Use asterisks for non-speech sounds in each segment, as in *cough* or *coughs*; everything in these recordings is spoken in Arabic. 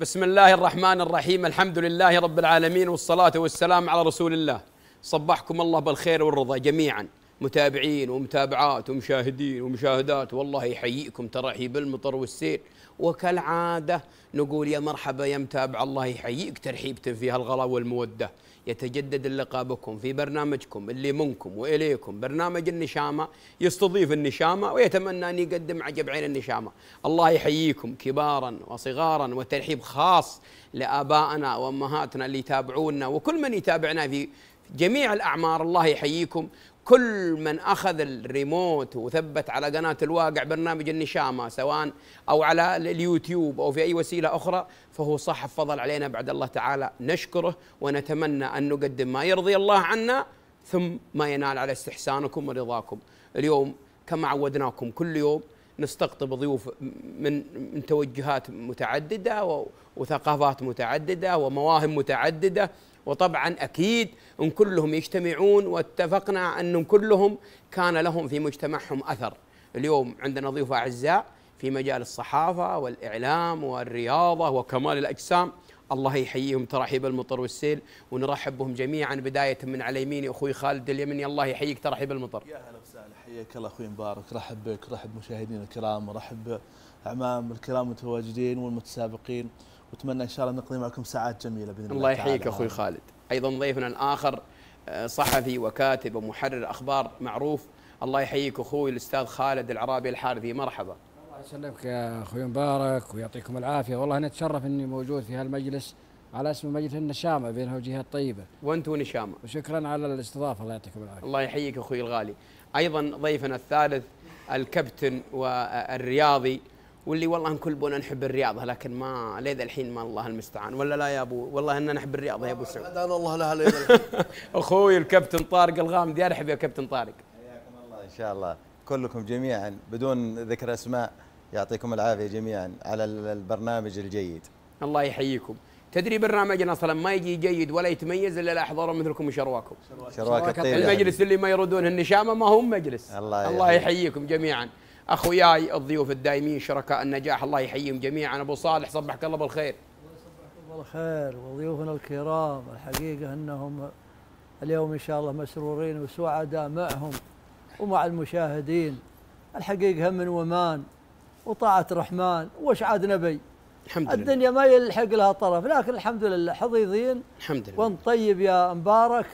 بسم الله الرحمن الرحيم الحمد لله رب العالمين والصلاة والسلام على رسول الله صبحكم الله بالخير والرضا جميعا متابعين ومتابعات ومشاهدين ومشاهدات والله يحييكم ترحيب المطر والسيل وكالعادة نقول يا مرحبا يا متابع الله يحييك ترحيبة فيها الغلا والمودة يتجدد اللقاء بكم في برنامجكم اللي منكم وإليكم. برنامج النشامة يستضيف النشامة ويتمنى أن يقدم عجب عين النشامة. الله يحييكم كبارا وصغارا وترحيب خاص لآبائنا وأمهاتنا اللي يتابعونا وكل من يتابعنا في جميع الأعمار. الله يحييكم كل من أخذ الريموت وثبت على قناة الواقع برنامج النشامة سواء أو على اليوتيوب أو في أي وسيلة أخرى فهو صاحب فضل علينا بعد الله تعالى نشكره ونتمنى أن نقدم ما يرضي الله عنا ثم ما ينال على استحسانكم ورضاكم. اليوم كما عودناكم كل يوم نستقطب ضيوف من من توجهات متعددة وثقافات متعددة ومواهب متعددة وطبعا أكيد إن كلهم يجتمعون واتفقنا انهم كلهم كان لهم في مجتمعهم أثر. اليوم عندنا ضيوف أعزاء في مجال الصحافة والإعلام والرياضة وكمال الأجسام. الله يحييهم ترحيب المطر والسيل ونرحب بهم جميعا بداية من على يميني أخوي خالد اليمني الله يحييك ترحيب المطر. يا هلا وسهلا حياك الله أخوي مبارك. رحب بك رحب مشاهدينا الكرام ورحب اعمام الكرام المتواجدين والمتسابقين. وأتمنى إن شاء الله نقضي معكم ساعات جميلة بإذن الله الله يحييك أخوي خالد. أيضا ضيفنا الآخر صحفي وكاتب ومحرر أخبار معروف. الله يحييك أخوي الأستاذ خالد العرابي الحارثي. مرحبا. الله يسلمك يا أخوي مبارك ويعطيكم العافية. والله نتشرف إني موجود في هالمجلس على اسم مجلس النشامة بينها وجهات طيبه وانت ونشامه وشكرا على الاستضافة. الله يعطيكم العافية. الله يحييك أخوي الغالي. أيضا ضيفنا الثالث الكابتن والرياضي واللي والله كل بنا نحب الرياضة لكن ما لذا الحين ما الله المستعان. ولا لا يا أبو؟ والله اننا نحب الرياضة يا أبو سعود. هذا الله لها ليلة *laughs* أخوي الكابتن طارق الغامدي ارحب يا كابتن طارق. حياكم الله إن شاء الله كلكم جميعا بدون ذكر أسماء يعطيكم العافية جميعا على البرنامج الجيد. الله يحييكم. تدري برنامجنا أصلا ما يجي جيد ولا يتميز إلا الاحضار مثلكم وشرواكم. شرواك المجلس اللي ما يردون النشامة ما هو مجلس. الله الله يحييكم جميعا. أخوياي الضيوف الدائمين شركاء النجاح الله يحييهم جميعا. أبو صالح صبحك الله بالخير. الله بالخير. وضيوفنا الكرام الحقيقة أنهم اليوم إن شاء الله مسرورين وسعداء معهم ومع المشاهدين. الحقيقة هم من ومان وطاعة رحمن. وش عاد نبي؟ الحمد لله. الدنيا ما يلحق لها طرف لكن الحمد لله حظيظين. الحمد لله. وانت طيب يا مبارك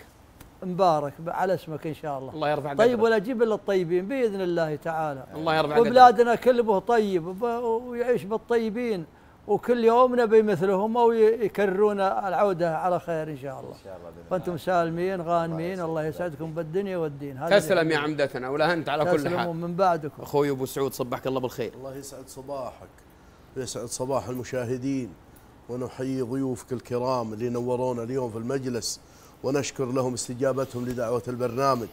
مبارك على اسمك إن شاء الله. الله يرفع طيب قدرك. ولا جيب الا الطيبين بإذن الله تعالى. الله يرفع قدرك. وبلادنا كلبه طيب ويعيش بالطيبين وكل يوم نبي مثلهم أو يكررون العودة على خير إن شاء الله. وأنتم سالمين غانمين. الله يسعدكم بالدنيا والدين. تسلم يا عمدتنا ولا أنت على كل تسلموا حال. من بعدكم. أخوي أبو سعود صبحك الله بالخير. الله يسعد صباحك. ويسعد صباح المشاهدين ونحيي ضيوفك الكرام اللي نورونا اليوم في المجلس ونشكر لهم استجابتهم لدعوة البرنامج.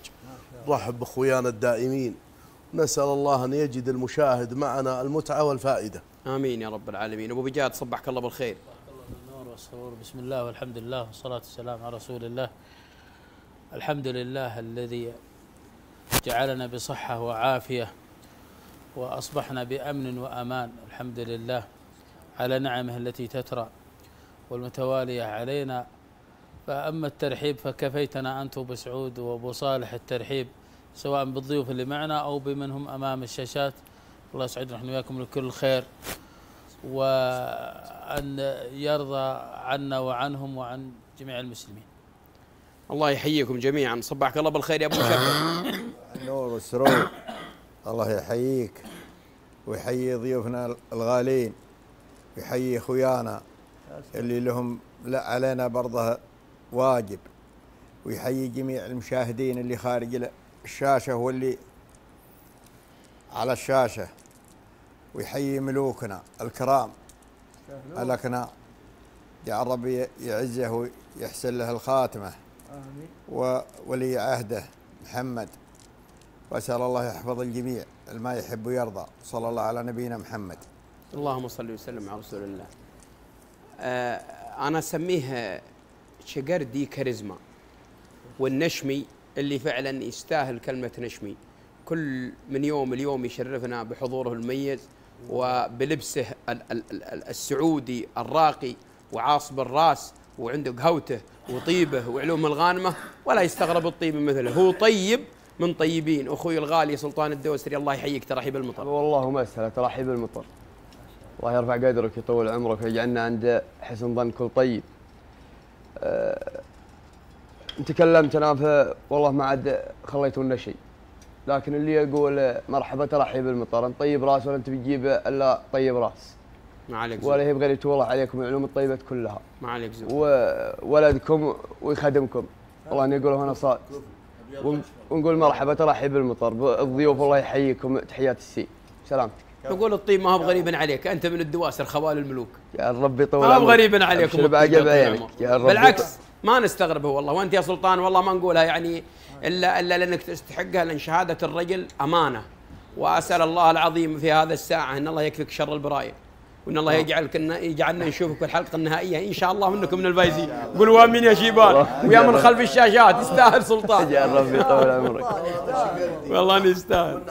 رحب بأخويانا الدائمين. نسأل الله أن يجد المشاهد معنا المتعة والفائدة. آمين يا رب العالمين. أبو بجاد صبحك الله بالخير. النور والسرور بسم الله والحمد لله والصلاة والسلام على رسول الله. الحمد لله الذي جعلنا بصحة وعافية وأصبحنا بأمن وأمان الحمد لله على نعمه التي تترى والمتوالية علينا. فأما الترحيب فكفيتنا أنت أبو سعود وأبو صالح الترحيب سواء بالضيوف اللي معنا أو بمن هم أمام الشاشات. الله يسعدنا نحن وياكم لكل خير. وأن يرضى عنا وعنهم وعن جميع المسلمين. الله يحييكم جميعا. صبحك الله بالخير يا أبو شرف النور *coughs* والسرور الله يحييك ويحيي ضيوفنا الغالين ويحيي إخويانا اللي لهم لا علينا برضه واجب ويحيي جميع المشاهدين اللي خارج الشاشة واللي على الشاشة ويحيي ملوكنا الكرام. ملكنا يا رب يعزه ويحسن له الخاتمة. آمين. وولي عهده محمد. وأسأل الله يحفظ الجميع ما يحب ويرضى. صلى الله على نبينا محمد. اللهم صل وسلم على رسول الله. آه أنا أسميه شقردي كاريزما والنشمي اللي فعلا يستاهل كلمة نشمي. كل من يوم اليوم يشرفنا بحضوره المميز وبلبسه ال- ال- ال- السعودي الراقي وعاصب الراس وعنده قهوته وطيبه وعلوم الغانمة. ولا يستغرب الطيب مثله. هو طيب من طيبين. أخوي الغالي سلطان الدوسري الله يحييك ترحيب المطر. والله مسألة ترحيب المطر. الله يرفع قدرك يطول عمرك ويجعلنا عند حسن ظن كل طيب. أه تكلمت أنا والله ما عاد خليتوا لنا شيء. لكن اللي يقول مرحبا ترحيب المطر. أنت طيب راس ولا أنت بتجيب إلا طيب راس؟ ما عليك ولا زود يبغى يتولى عليكم العلوم الطيبه كلها. ما عليك زود وولدكم ويخدمكم. والله اني أقول هنا صاد. ونقول مرحبا ترحيب المطر. الضيوف الله يحييكم. تحيات السي. سلامتك. نقول الطيب ما هو بغريب عليك. أنت من الدواسر خوال الملوك. يا رب يطول ما هو عمرك. غريب عليكم بعجب عينك. يا بالعكس ما نستغربه والله. وأنت يا سلطان والله ما نقولها يعني إلا إلا لأنك تستحقها لأن شهادة الرجل أمانة. وأسأل الله العظيم في هذا الساعة أن الله يكفيك شر البرايا. وإن الله يجعلك يجعلنا نشوفك في الحلقة النهائية. إن شاء الله منكم من الفايزين قولوا امين يا شيبان؟ ويا من خلف الشاشات؟ يستاهل سلطان. يا رب يطول عمرك. والله إنه يستاهل.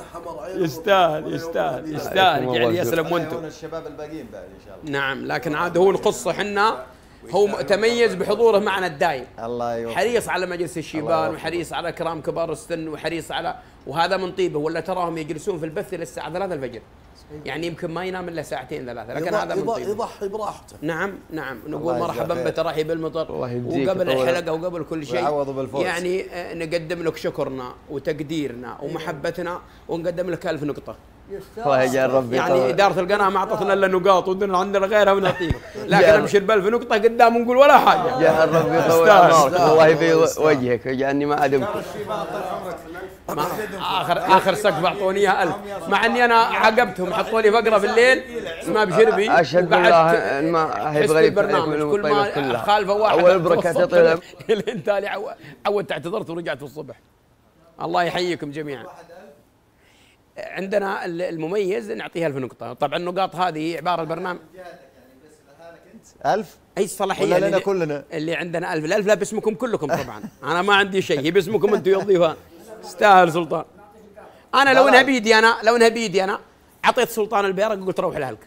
يستاهل يستاهل يستاهل. يعني. يسلم وأنتم. الشباب الباقيين بعد إن شاء الله. نعم لكن عاد هو نخصه حنا هو متميز بحضوره معنا الدايم. الله يوفقك. حريص على مجلس الشيبان. وحريص على كرام كبار السن وحريص على وهذا من طيبه ولا تراهم يجلسون في البث إلى الساعة 3 الفجر. يعني يمكن ما ينام الا ساعتين ثلاثة لكن هذا من يض- طيبه يضحي براحته نعم نعم نقول مرحبا خير. بترحيب بالمطر وقبل الحلقة وقبل كل شيء. يعني آه، نقدم لك شكرنا وتقديرنا ومحبتنا ونقدم لك ألف نقطه الله يجعل ربي يعني يطول. اداره القناه ما اعطتنا الا نقاط ودنا عندنا غيرها ونعطيها لكن ابشر بألف نقطه قدام نقول ولا حاجة يا رب يطول يستاهل. عمرك والله يبي وجهك ويجعلني ما ادمكم ما اخر آخر سقف اعطوني اياها ألف. مع إني أنا عاقبتهم حطوا لي فقره في الليل. اسمها بشربي أشهد بالله إن ما هي بغريب البرنامج كل ما خالفة واحد أول بركه تطيل لين تالي عو- عودت اعتذرت ورجعت في الصبح. الله يحييكم جميعا. عندنا ال- المميز نعطيه ألف نقطة. طبعا النقاط هذه عبارة البرنامج. ألف؟ أي الصلاحية ولا لنا اللي, كلنا. اللي عندنا ألف. الألف لا باسمكم كلكم طبعا. أنا ما عندي شيء. هي باسمكم أنتم يا الضيفان استاهل سلطان أنا لو. إنها بيدي أنا لو إنها بيدي أنا أعطيت سلطان البيرق وقلت روح لأهلك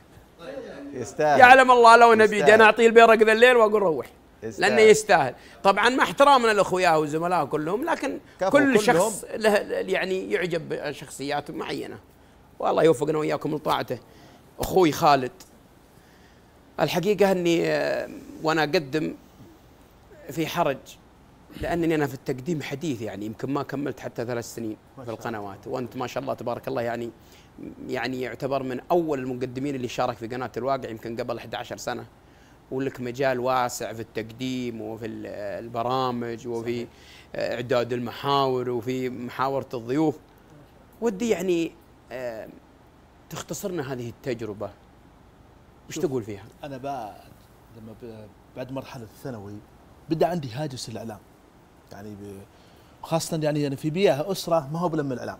يستاهل يعلم الله لو إنها بيدي. أنا أعطيه البيرق ذا الليل وأقول روح يستاهل. لأنه يستاهل طبعا مع احترامنا لأخوياه وزملائه كلهم لكن كل كلهم. شخص له يعني يعجب شخصيات معينة والله يوفقنا وإياكم لطاعته أخوي خالد الحقيقة أني آه، وأنا أقدم في حرج لأنني أنا في التقديم حديث يعني يمكن ما كملت حتى ثلاث سنين في القنوات. وأنت ما شاء الله تبارك الله يعني يعني يعتبر من أول المقدمين اللي شارك في قناة الواقع يمكن قبل 11 سنة. ولك مجال واسع في التقديم وفي ال- البرامج وفي إعداد المحاور وفي محاورة الضيوف. ودي يعني آه، تختصرنا هذه التجربة. إيش شوف. تقول فيها؟ أنا بعد لما بعد مرحلة الثانوي بدأ عندي هاجس الإعلام. يعني خاصة يعني أنا في بيئة أسرة ما هو بلم الإعلام.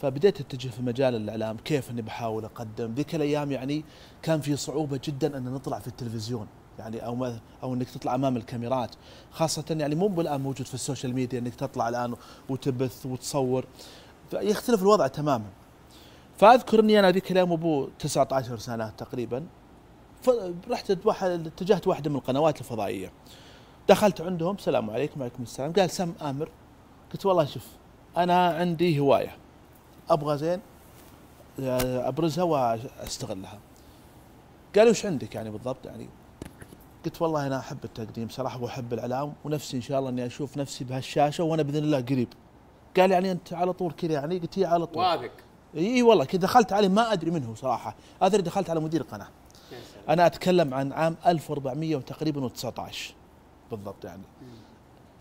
فبديت أتجه في مجال الإعلام كيف إني بحاول أقدم. ذيك الأيام يعني كان في صعوبة جدا أن نطلع في التلفزيون يعني أو ما أو إنك تطلع أمام الكاميرات. خاصة يعني مو بالآن موجود في ال social media إنك تطلع الآن وتبث وتصور. يختلف الوضع تماما. فاذكر اني أنا ذيك الأيام أبو 19 سنة تقريبا فرحت اتجهت واحدة من القنوات الفضائية. دخلت عندهم السلام عليكم وعليكم السلام. قال سم آمر. قلت والله شوف أنا عندي هواية أبغى زين آه، أبرزها واستغلها قالوا وش عندك يعني بالضبط يعني؟ قلت والله أنا أحب التقديم صراحة وأحب الإعلام ونفسي إن شاء الله إني أشوف نفسي بهالشاشة وأنا بإذن الله قريب. قال يعني أنت على طول كذا يعني؟ قلت هي على طول. واثق. إي والله كذا دخلت عليه ما أدري منه صراحة. ادري دخلت على مدير القناة. أنا أتكلم عن عام 1400 وتقريبا و19 بالضبط يعني.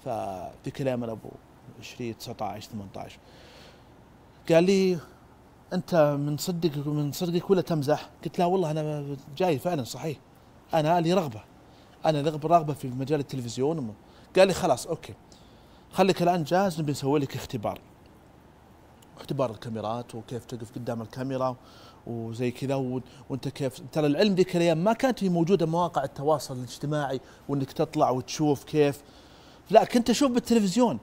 فذيك الأيام أنا أبو 20 19 18 قال لي أنت من صدقك من صدقك ولا تمزح؟ قلت لا والله أنا جاي فعلا صحيح. أنا لي رغبة. أنا رغبة رغبة في مجال التلفزيون. قال لي خلاص أوكي. خليك الآن جاهز نبي نسوي لك اختبار. اختبار الكاميرات وكيف تقف قدام الكاميرا وزي كذا وانت كيف ترى العلم ذيك الأيام ما كانت هي موجودة مواقع التواصل الاجتماعي وإنك تطلع وتشوف كيف. لا كنت أشوف بالتلفزيون.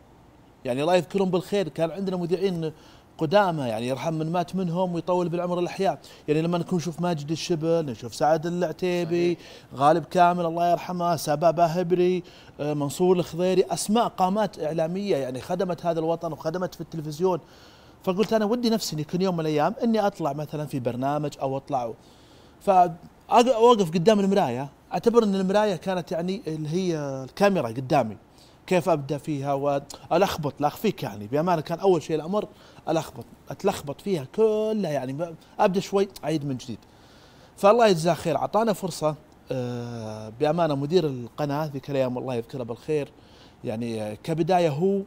يعني الله يذكرهم بالخير. كان عندنا مذيعين قدامى يعني يرحم من مات منهم ويطول بالعمر الأحياء. يعني لما نكون نشوف ماجد الشبل نشوف سعد العتيبي غالب كامل الله يرحمه سابا باهبري آه، منصور الخضيري. أسماء قامات إعلامية يعني خدمت هذا الوطن وخدمت في التلفزيون. فقلت أنا ودي نفسي إني يكون يوم من الأيام إني أطلع مثلا في برنامج أو أطلع. فاوقف قدام المراية. أعتبر إن المراية كانت يعني اللي هي الكاميرا قدامي. كيف أبدأ فيها؟ والخبط لا أخفيك يعني. بأمانة كان أول شيء الأمر الخبط أتلخبط فيها كلها يعني. أبدأ شوي أعيد من جديد. فالله يجزاه خير. أعطانا فرصة. آه، بأمانة مدير القناة ذيك الأيام الله يذكره بالخير. يعني كبداية هو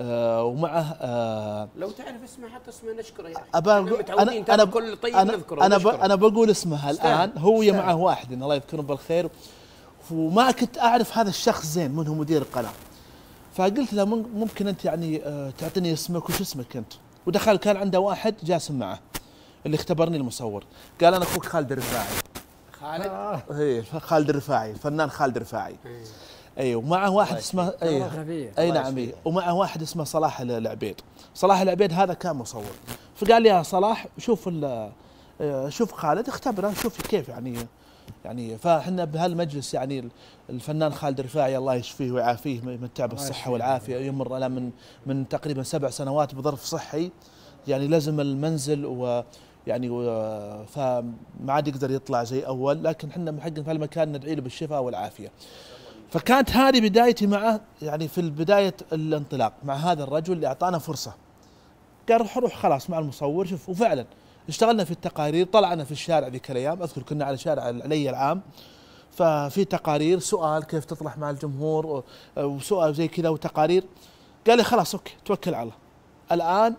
آه ومعه آه لو تعرف اسمه حتى اسمه نشكره يا أخي أبا إحنا أنا أنا ترى كل طيب أنا نذكره أنا, ب ونشكره. أنا بقول الآن يستاهل. هو يستاهل. معه واحد إن الله يذكره بالخير. وما كنت أعرف هذا الشخص زين من هو مدير القناة. فقلت له مم- ممكن أنت يعني آه تعطيني اسمك وش اسمك أنت؟ ودخل كان عنده واحد جاسم معه اللي اختبرني المصور. قال أنا أخوك خالد الرفاعي. خالد؟ اي خالد الرفاعي الفنان خالد الرفاعي. أيوه ومعه واحد اسمه أي. أي نعم. إيه. ومعه واحد اسمه صلاح العبيد صلاح العبيد هذا كان مصور فقال لي يا صلاح شوف ال- آه، شوف خالد اختبره شوف كيف يعني يعني فاحنا بهالمجلس يعني الفنان خالد الرفاعي الله يشفيه ويعافيه يمتع بالصحه يشفيه. والعافية يمر على من من تقريبا سبع سنوات بظرف صحي يعني لزم المنزل و يعني فما عاد يقدر يطلع زي أول لكن إحنا من حقنا في هالمكان ندعي له بالشفاء والعافية. فكانت هذه بدايتي معه يعني في بدايه الانطلاق مع هذا الرجل اللي أعطانا فرصة. قال روح روح خلاص مع المصور شوف وفعلا اشتغلنا في التقارير طلعنا في الشارع ذيك الأيام أذكر كنا على شارع العلي العام. ففي تقارير سؤال كيف تطرح مع الجمهور وسؤال زي كذا وتقارير. قال لي خلاص أوكي توكل على الله. الآن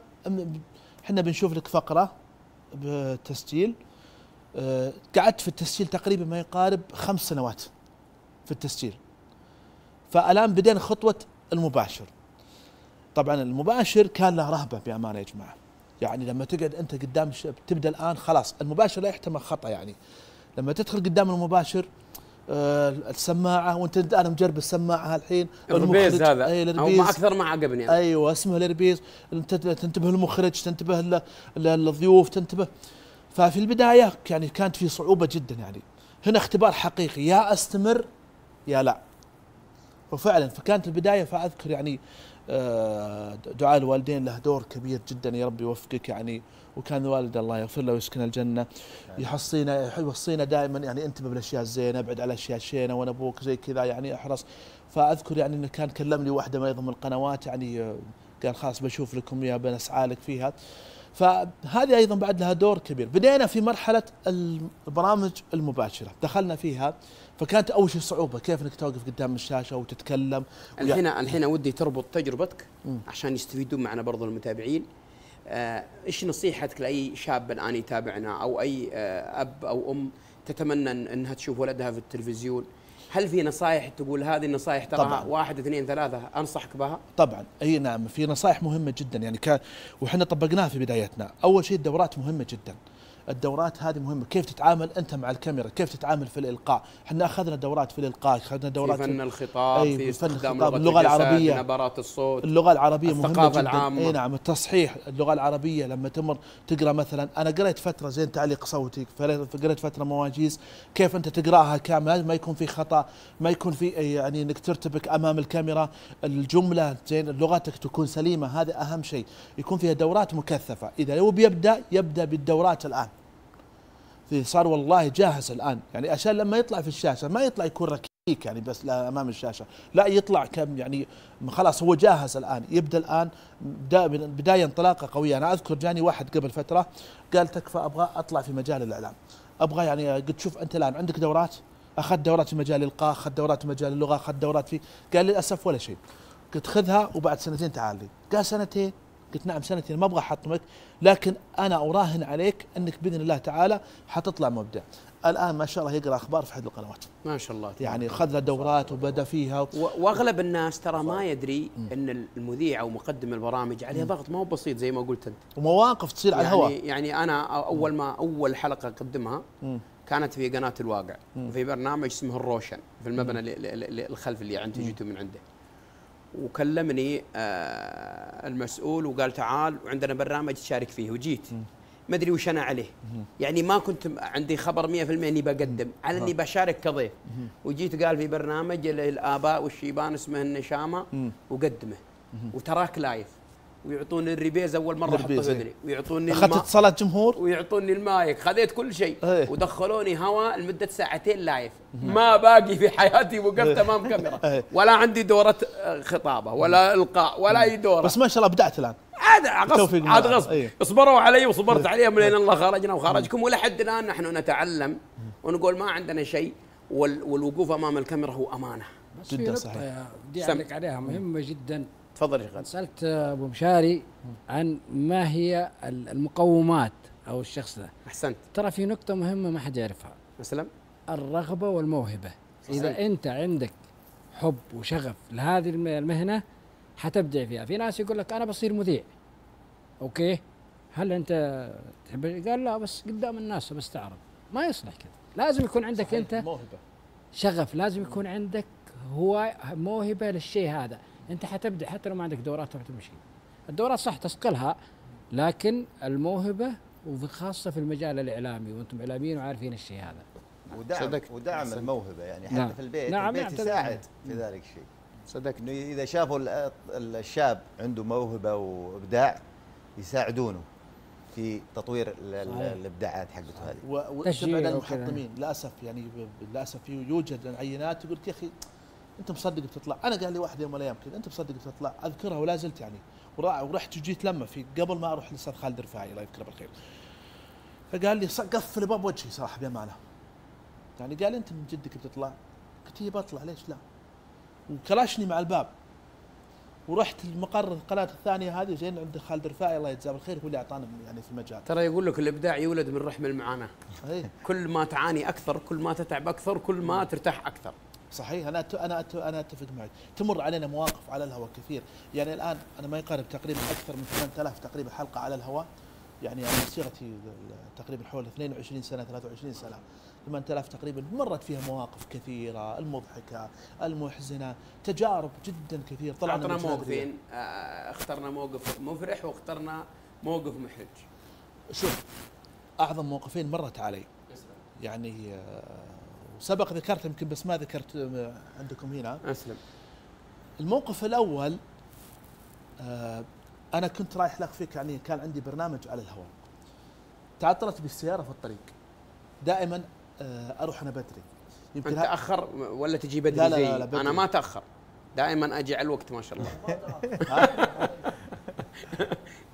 إحنا بنشوف لك فقرة بتسجيل. آه، قعدت في التسجيل تقريبا ما يقارب خمس سنوات في التسجيل. فالآن بدينا خطوة المباشر. طبعا المباشر كان له رهبة بامانه يا جماعة. يعني لما تقعد أنت قدام الش- تبدأ الآن خلاص المباشر لا يحتمل خطأ يعني. لما تدخل قدام المباشر آه، السماعة وأنت أنا مجرب السماعة الحين الربيز هذا. أي الربيز. ما أكثر ما عقبني أنا. أيوه اسمه الاربيز أنت تنتبه للمخرج تنتبه للضيوف تنتبه. ففي البداية يعني كانت في صعوبة جدا يعني. هنا اختبار حقيقي. يا أستمر يا لا. وفعلا فكانت البداية فأذكر يعني آه، دعاء الوالدين له دور كبير جدا يا رب يوفقك يعني وكان الوالد الله يغفر له ويسكن الجنة يحصينا يوصينا دائما يعني انتبه بالاشياء الزينة ابعد على الاشياء الشينه وأنا أبوك زي كذا يعني أحرص. فأذكر يعني إنه كان كلمني واحدة ما من القنوات يعني آه، قال خلاص بشوف لكم يا بنسعى لك فيها. فهذه أيضا بعد لها دور كبير. بدينا في مرحلة البرامج المباشرة. دخلنا فيها فكانت أول شيء صعوبة. كيف إنك توقف قدام الشاشة وتتكلم؟ الحين الحين ودي تربط تجربتك. عشان يستفيدون معنا برضو المتابعين. آه، إيش نصيحتك لأي شاب الآن يتابعنا أو أي آه، أب أو أم تتمنى إنها تشوف ولدها في التلفزيون؟ هل في نصائح تقول هذه النصائح؟ تراها طبعاً. واحد اثنين ثلاثة أنصحك بها. طبعا. إي نعم في نصائح مهمة جدا. يعني كان وحنا طبقناها في بدايتنا أول شيء الدورات مهمة جدا. الدورات هذه مهمة. كيف تتعامل أنت مع الكاميرا؟ كيف تتعامل في الإلقاء؟ إحنا أخذنا دورات في الإلقاء أخذنا دورات في فن الخطاب أي، في فن الخطاب، الجسد، العربية. نبرات الصوت اللغة العربية مهمة جدا. العامة. إي نعم التصحيح اللغة العربية لما تمر تقرأ مثلا أنا قريت فترة زين تعليق صوتي قريت فترة مواجيز كيف أنت تقرأها كامله ما يكون في خطأ ما يكون في يعني إنك ترتبك أمام الكاميرا. الجملة زين لغتك تكون سليمة هذا أهم شيء. يكون فيها دورات مكثفة. إذا هو بيبدأ يبدأ بالدورات الآن. صار والله جاهز الآن. يعني عشان لما يطلع في الشاشة ما يطلع يكون ركيك يعني بس لا أمام الشاشة. لا يطلع كم يعني خلاص هو جاهز الآن. يبدأ الآن بدا- بداية انطلاقة قوية. أنا أذكر جاني واحد قبل فترة قال تكفى أبغى أطلع في مجال الإعلام. أبغى يعني قلت شوف أنت الآن عندك دورات؟ أخذت دورات في مجال الالقاء أخذت دورات في مجال اللغة أخذت دورات في قال للاسف ولا شيء. قلت خذها وبعد سنتين تعال لي. قال سنتين. قلت نعم سنتين ما أبغى أحطمك لكن أنا أراهن عليك أنك بإذن الله تعالى حتطلع مبدع الآن ما شاء الله يقرأ أخبار في احد القنوات. ما شاء الله. يعني خذ له دورات وبدأ فيها. و- وأغلب الناس ترى ما يدري أن المذيع أو مقدم البرامج عليه ضغط ما هو بسيط زي ما قلت أنت. ومواقف تصير على يعني الهواء. يعني أنا أ- أول ما أول حلقة أقدمها. كانت في قناة الواقع وفي برنامج اسمه الروشن في المبنى الخلف اللي انتجته من عنده. وكلمني آه المسؤول وقال تعال وعندنا برنامج تشارك فيه وجيت. ما أدري وش أنا عليه. يعني ما كنت عندي خبر 100% إني بقدم. على إني بشارك كضيف وجيت قال في برنامج للآباء والشيبان اسمه النشامة وقدمه. وتراك لايف. ويعطوني الريبيز أول مرة أحطه الريبيز، في إيه. اذني ويعطوني أخذت اتصالات جمهور ويعطوني المايك خذيت كل شيء. إيه. ودخلوني هواء لمدة ساعتين لايف. ما باقي في حياتي وقفت أمام كاميرا. إيه. ولا عندي دورة خطابة ولا إلقاء ولا أي دورة. بس ما شاء الله بدأت الآن. عاد غصب عاد. غصب. إيه. اصبروا علي وصبرت عليهم لين الله خرجنا وخرجكم. ولحد الآن نحن نتعلم ونقول ما عندنا شيء وال- والوقوف أمام الكاميرا هو أمانة. بس في جدا نقطة صحيح. سم. أعلق عليها مهمة جدا. تفضل يا غالي. سألت أبو مشاري عن ما هي ال- المقومات أو الشخص ده. أحسنت. ترى في نقطة مهمة ما حد يعرفها. اسلم الرغبة والموهبة. إذا صحيح. أنت عندك حب وشغف لهذه الم- المهنة حتبدع فيها. في ناس يقول لك أنا بصير مذيع. أوكي؟ هل أنت تحب؟ قال لا بس قدام الناس بستعرض ما يصلح كذا لازم يكون عندك أنت موهبة. شغف. لازم يكون عندك هو موهبة للشيء هذا. أنت حتبدأ حتى لو ما عندك دورات راح تمشي الدورات صح تسقلها لكن الموهبة وخاصة في المجال الإعلامي وأنتم إعلاميين وعارفين الشيء هذا ودعم صدقت. ودعم الموهبة يعني حتى نعم. في البيت نعم، البيت. يساعد في ذلك الشيء صدقت إنه إذا شافوا ال- ال- الشاب عنده موهبة وإبداع يساعدونه في تطوير. الإبداعات حقته هذه و- تشجيع وتبعد عن وكذا. المحطمين للأسف يعني للأسف يوجد عينات يقول لك يا أخي انت مصدق بتطلع. أنا قال لي واحد يوم من الأيام كذا انت مصدق بتطلع؟ اذكرها ولا زلت يعني. ورحت وجيت لما في قبل ما أروح للأستاذ خالد رفاعي الله يذكره بالخير. فقال لي قفل باب وجهي صراحة بامانه يعني قال انت من جدك بتطلع؟ قلت هي بطلع. ليش لا؟ وكلاشني مع الباب. ورحت المقر القناة الثانية هذه زين عند خالد رفاعي الله يجزاه بالخير هو اللي أعطانا يعني في المجال. ترى يقول لك الإبداع يولد من رحم المعاناة. إيه. كل ما تعاني أكثر كل ما تتعب أكثر كل ما ترتاح أكثر. صحيح؟ أنا أنا أنا أتفق معك. تمر علينا مواقف على الهواء كثير. يعني الآن أنا ما يقارب تقريبا أكثر من 8000 تقريبا حلقة على الهواء. يعني أنا مسيرتي تقريبا حول 22 سنة 23 سنة. 8000 تقريبا مرت فيها مواقف كثيرة المضحكة المحزنة تجارب جدا كثير. طلعنا اعطنا موقفين آه، اخترنا موقف مفرح واخترنا موقف محرج. شوف أعظم موقفين مرت علي. يعني آه، وسبق ذكرت يمكن بس ما ذكرت آه، عندكم هنا. أسلم. الموقف الأول آه أنا كنت رايح لك فيك يعني كان عندي برنامج على الهواء. تعطلت بالسيارة في الطريق. دائما آه أروح أنا بدري. يمكن أنت ها- أخر ولا تجي بدري لا لا لا لا، بدري. أنا ما تأخر. دائما أجي على الوقت ما شاء الله. *laughs*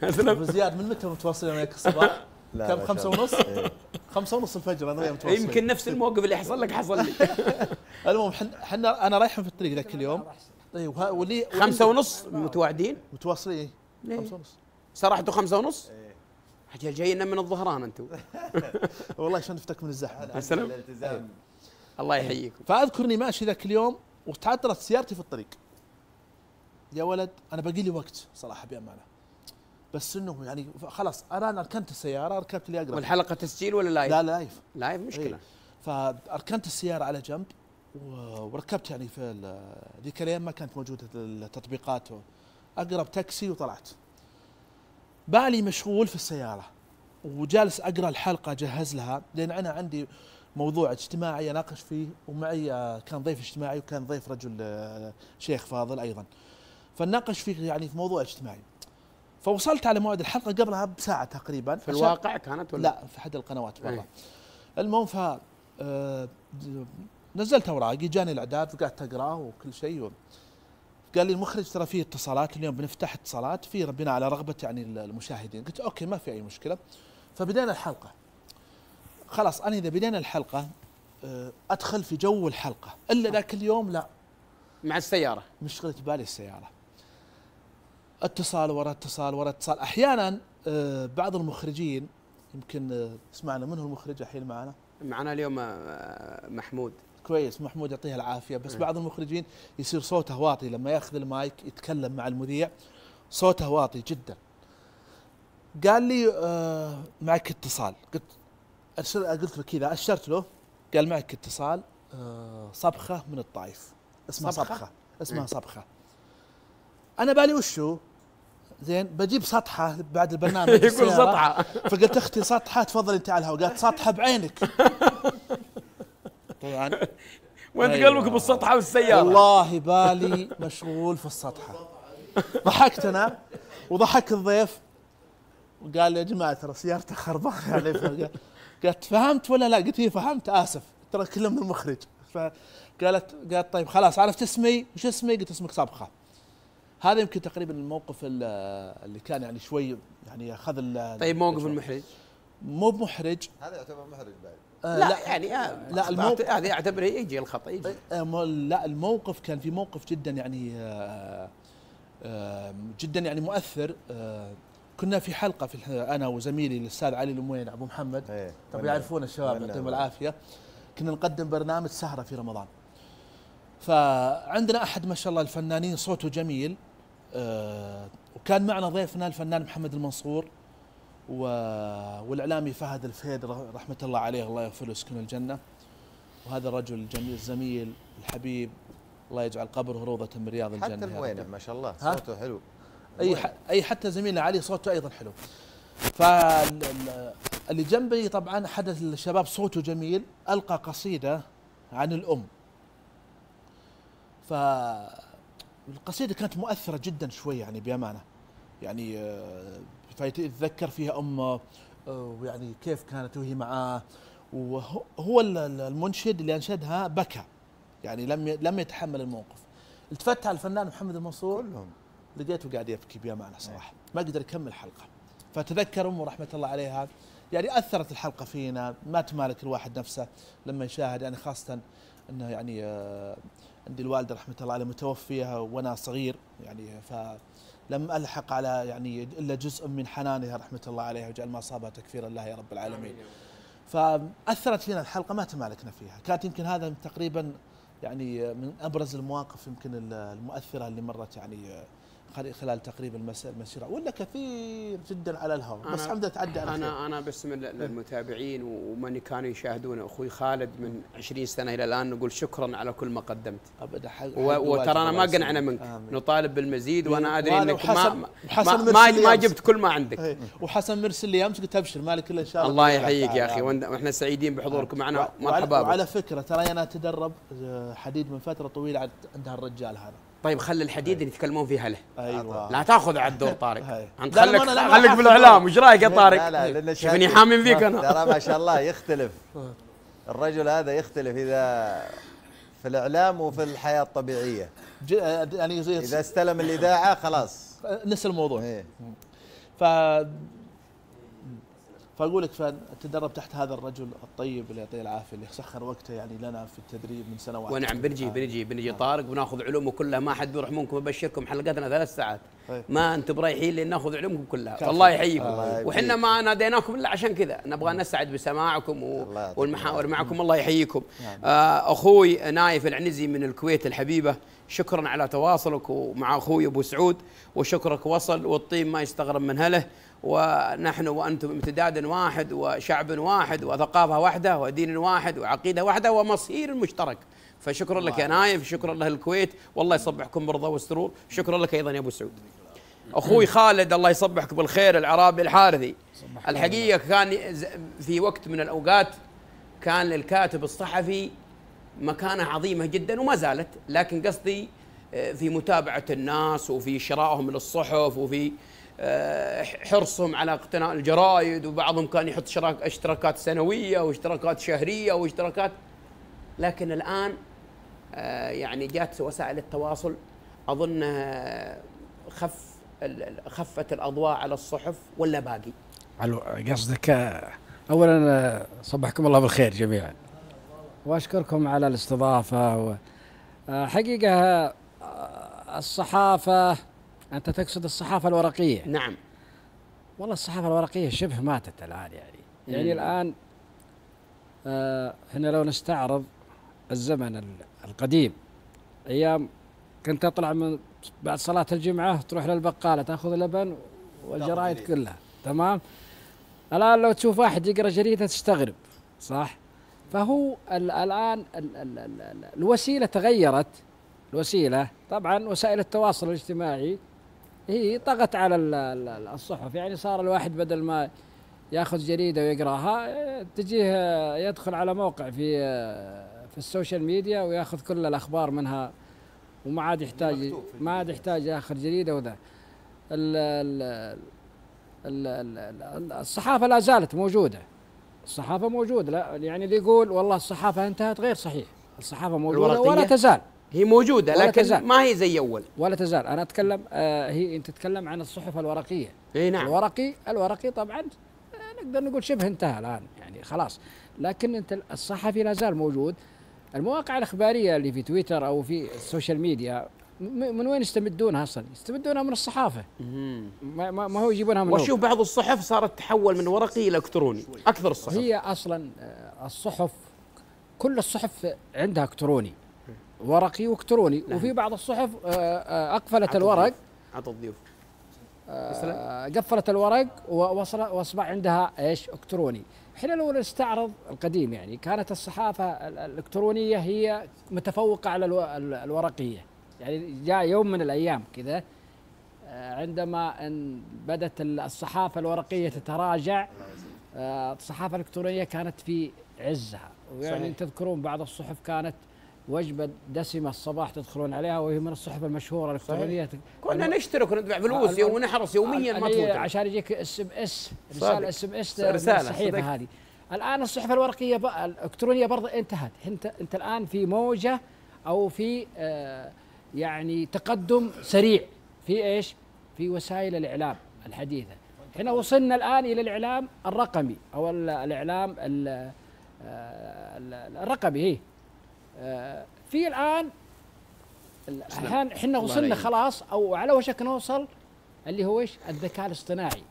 أسلم. أبو زياد من متى متواصلين وياك الصباح؟ لا، كم؟ خمسة. ونص؟ إيه. خمسة ونص الفجر أنا وياه متواصلين. يمكن نفس الموقف اللي حصل لك حصل لي. *laughs* المهم حن- حنا أنا رايح في الطريق ذاك اليوم. طيب واللي خمسة ونص متواعدين؟ متواصلين ليه؟ خمسة ونص. صراحته خمسة ونص؟ أجل جاينا من الظهران أنتم *laughs* والله عشان نفتك من الزحمة. السلام. الله يحييكم. فأذكرني ماشي ذاك اليوم وتعطلت سيارتي في الطريق. يا ولد أنا باقي لي وقت صراحة بأمانة. بس إنه يعني خلاص أنا ركنت السيارة ركبت اللي اقرب والحلقة تسجيل ولا live؟ لا live live مشكلة. إيه. فركنت السيارة على جنب وركبت يعني في ذيك الأيام ما كانت موجودة التطبيقات. أقرب تاكسي وطلعت. بالي مشغول في السيارة وجالس أقرأ الحلقة اجهز لها لأن أنا عندي موضوع اجتماعي أناقش فيه ومعي آه، كان ضيف اجتماعي وكان ضيف رجل آه، شيخ فاضل أيضا. فناقش فيه يعني في موضوع اجتماعي. فوصلت على موعد الحلقة قبلها بساعة تقريبا. في الواقع كانت ولا؟ لا في أحد القنوات إيه. المهم ف آه، نزلت أوراقي جاني الأعداد وقعدت أقرأه وكل شيء و- قال لي المخرج ترى فيه اتصالات اليوم بنفتح اتصالات في ربنا على رغبة يعني ال- المشاهدين. قلت okay ما في أي مشكلة. فبدينا الحلقة. خلاص أنا إذا بدينا الحلقة آه، أدخل في جو الحلقة. إلا ذاك اليوم لا. مع السيارة. مشغلة بالي السيارة. اتصال ورا اتصال ورا اتصال. أحيانا آه، بعض المخرجين يمكن آه، سمعنا منه المخرج الحين معنا؟ معنا اليوم آه، محمود. كويس محمود يعطيه العافية. بس م. بعض المخرجين يصير صوته واطي لما ياخذ المايك يتكلم مع المذيع. صوته واطي جدا. قال لي آه معك اتصال. قلت قلت له كذا أشرت له. قال معك اتصال آه صبخة من الطائف اسمها صبخة؟ صبخة. اسمها إيه. صبخة. أنا بالي وشو؟ زين بجيب سطحة بعد البرنامج *laughs* يقول. سطحة. فقلت أختي سطحة تفضلي أنت على الهواء. قالت سطحة بعينك. *laughs* طبعا. وأنت أيوة. قلبك بالسطحة والسيارة. والله بالي مشغول في السطحة. ضحكت أنا وضحك الضيف. وقال لي يا جماعة ترى سيارته خربانة يعني فقال- قالت فهمت ولا لا؟ قلت هي فهمت. آسف. ترى كله من المخرج. فقالت قالت طيب خلاص عرفت اسمي؟ وش اسمي؟ قلت اسمك صبخه هذا يمكن تقريبا الموقف ال- اللي كان يعني شوي يعني أخذ ال- طيب موقف المحرج؟ مو بمحرج. هذا يعتبر محرج بعد. آه لا, يعني آه لا، الموقف- هذه اعتبره يجي الخطأ يجي. آه، مو- لا الموقف كان في موقف جدا يعني آه، آه، جدا يعني مؤثر. آه، كنا في حلقة في أنا وزميلي الأستاذ علي الموين أبو محمد. إيه طب يعرفون الشباب يعطيهم العافية. كنا نقدم برنامج سهرة في رمضان. فعندنا أحد ما شاء الله الفنانين صوته جميل. آه، وكان معنا ضيفنا الفنان محمد المنصور. والإعلامي فهد الفهيد رحمة الله عليه الله يغفر له ويسكنه الجنة وهذا الرجل الجميل الزميل الحبيب الله يجعل قبره روضة من رياض الجنة حتى. الموينة ما شاء الله؟ صوته حلو أي. أي حتى زميلنا علي صوته أيضا حلو فاللي جنبي طبعا احد الشباب صوته جميل ألقى قصيدة عن الأم فالقصيده كانت مؤثرة جدا شوي يعني بأمانة. يعني آه، فيتذكر فيها أمه آه، ويعني كيف كانت وهي معاه. وهو هو ال- ال- المنشد اللي أنشدها بكى. يعني لم لم يتحمل الموقف. التفت على الفنان محمد المنصور. كلهم. لقيته قاعد يبكي بأمانة صراحة. ما قدر يكمل حلقة. فتذكر أمه رحمة الله عليها. يعني أثرت الحلقة فينا. ما تمالك الواحد نفسه لما يشاهد. يعني خاصة إنه يعني آه، عندي الوالدة رحمة الله عليها متوفية وأنا صغير يعني فلم ألحق على يعني إلا جزء من حنانها رحمة الله عليها وجعل ما أصابها تكفيرا لها يا رب العالمين. فأثرت فينا الحلقة ما تمالكنا فيها، كانت يمكن هذا تقريبا يعني من أبرز المواقف يمكن المؤثرة اللي مرت يعني خلال- تقريبا المس- المسيرة ولا كثير جدا على الهواء بس على خير. أنا أنا باسم ال- للمتابعين ومن كانوا يشاهدون أخوي خالد من 20 سنة إلى الآن نقول شكرا على كل ما قدمت ابدا وترى أنا ما قنعنا. منك آمين. نطالب بالمزيد وأنا أدري وأنا إنك ما ما, ما, ما. جبت كل ما عندك إيه، وحسن مرسل لي أمس قلت أبشر مالك إلا إن شاء الله الله يحييك يا تعالى. أخي وإحنا سعيدين بحضوركم معنا مرحبا. وعلى فكرة ترى أنا أتدرب آه، حديد من فترة طويلة عند عند هالرجال هذا طيب خلي الحديد اللي يتكلمون فيها له. أيوه. لا تاخذ على الدور طارق. انت لا، لا، خليك لا، خليك دور. وش رأيك يا لا طارق؟ لا لأن شوفني حامي فيك أنا. ترى ما شاء الله يختلف. الرجل هذا يختلف إذا في الإعلام وفي الحياة الطبيعية. يعني إذا استلم الإذاعة خلاص. نسى الموضوع. إيه. ف فأقول لك فتدرب تحت هذا الرجل الطيب اللي يعطيه العافية اللي سخر وقته يعني لنا في التدريب من سنوات ونعم بنجي آه. بنجي بنجي طارق وناخذ علومه كلها ما حد بيروح منكم أبشركم حلقتنا ثلاث ساعات طيب. ما أنتم برايحين لين ناخذ علومكم كلها. الله يحييكم يبقيك. وحنا ما ناديناكم إلا عشان كذا نبغى نسعد بسماعكم و... والمحاور. معكم الله يحييكم نعم. آه أخوي نايف العنزي من الكويت الحبيبة شكرا على تواصلك ومع أخوي أبو سعود وشكرك وصل والطين ما يستغرب من هله. ونحن وأنتم امتداد واحد وشعب واحد وثقافة واحدة ودين واحد وعقيدة واحدة ومصير مشترك. فشكرا لك يا نايف شكرا له الكويت. والله يصبحكم برضا والسرور شكرا لك أيضا يا أبو سعود. أخوي خالد الله يصبحك بالخير العرابي الحارثي. الحقيقة كان في وقت من الأوقات كان للكاتب الصحفي مكانة عظيمة جدا وما زالت. لكن قصدي آه، في متابعة الناس وفي شرائهم للصحف وفي آه، حرصهم على اقتناء الجرائد وبعضهم كان يحط اشتراكات سنوية واشتراكات شهرية واشتراكات. لكن الآن آه، يعني جات وسائل التواصل. آه، خف خفت الأضواء على الصحف ولا باقي. قصدك اولا صبحكم الله بالخير جميعا. وأشكركم على الاستضافة آه، حقيقة آه، الصحافة أنت تقصد الصحافة الورقية؟ نعم. والله الصحافة الورقية شبه ماتت الآن يعني. يعني مم. الآن آه هنا لو نستعرض الزمن ال- القديم. أيام كنت أطلع من بعد صلاة الجمعة تروح للبقالة تأخذ لبن والجرايد كلها. تمام؟ الآن لو تشوف واحد يقرأ جريدة تستغرب صح؟ فهو ال- الآن ال ال ال ال الوسيلة تغيرت. الوسيلة طبعا وسائل التواصل الاجتماعي هي طغت على ال- ال- الصحف. يعني صار الواحد بدل ما ياخذ جريدة ويقراها تجيه يدخل على موقع في في ال social media وياخذ كل الأخبار منها وما عاد يحتاج ما عاد يحتاج ياخذ جريدة وذا. ال- ال- ال- ال- ال- الصحافة لا زالت موجودة. الصحافة موجودة. لا يعني اللي يقول والله الصحافة انتهت غير صحيح. الصحافة موجودة؟ ولا تزال. هي موجودة ولا لكن تزال. ما هي زي أول. ولا تزال. أنا أتكلم آه هي أنت تتكلم عن الصحف الورقية. إي نعم. الورقي الورقي طبعا آه، نقدر نقول شبه انتهى الآن يعني خلاص. لكن أنت الصحفي لا زال موجود. المواقع الإخبارية اللي في تويتر أو في ال social media من وين يستمدونها أصلا؟ يستمدونها من الصحافة. ما, ما ما هو يجيبونها من واشوف. بعض الصحف صارت تحول من ورقي إلى إلكتروني أكثر الصحف. هي أصلا آه، الصحف كل الصحف عندها إلكتروني. ورقي وإلكتروني. نعم. وفي بعض الصحف آه، آه، أقفلت الورق. عطى الضيوف. قفلت الورق وأصبح عندها إيش؟ إلكتروني. إحنا لو نستعرض القديم يعني. كانت الصحافة ال- الإلكترونية هي متفوقة على الو- ال- الورقية. يعني جاء يوم من الأيام كذا آه، عندما إن بدأت ال- الصحافة الورقية تتراجع آه، الصحافة الإلكترونية كانت في عزها. ويعني صحيح. تذكرون بعض الصحف كانت وجبه دسمة الصباح تدخلون عليها وهي من الصحف المشهورة الإلكترونية. كنا نشترك وندفع فلوس يوم ونحرص يوميا ما اللي تفوت عشان يجيك SMS. رسالة SMS صدق. الصحيفة هذه. الآن الصحف الورقية الإلكترونية برضه انتهت. انت انت الآن في موجة أو في آه يعني تقدم سريع في إيش؟ في وسائل الإعلام الحديثة إحنا وصلنا الآن إلى الإعلام الرقمي أو ال- الإعلام ال- آه، ال- الرقمي هي آه، في الآن ال- الآن إحنا وصلنا. خلاص أو على وشك نوصل اللي هو إيش؟ الذكاء الاصطناعي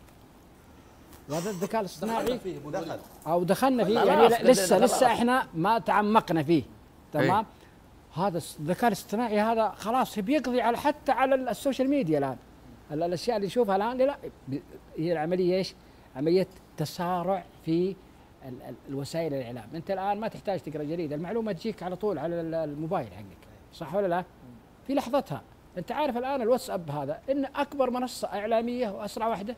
وهذا الذكاء الاصطناعي دخل أو دخلنا فيه يعني لسه. لسه إحنا ما تعمقنا فيه تمام إيه. هذا الذكاء الاصطناعي هذا خلاص بيقضي على حتى على ال- ال social media الآن. ال- الأشياء اللي نشوفها الآن لا هي العملية إيش؟ عملية تسارع في ال- ال- الوسائل الإعلام، أنت الآن ما تحتاج تقرأ جريدة، المعلومة تجيك على طول على ال- الموبايل حقك، صح ولا لا؟ في لحظتها، أنت عارف الآن الواتساب هذا إن أكبر منصة إعلامية وأسرع واحدة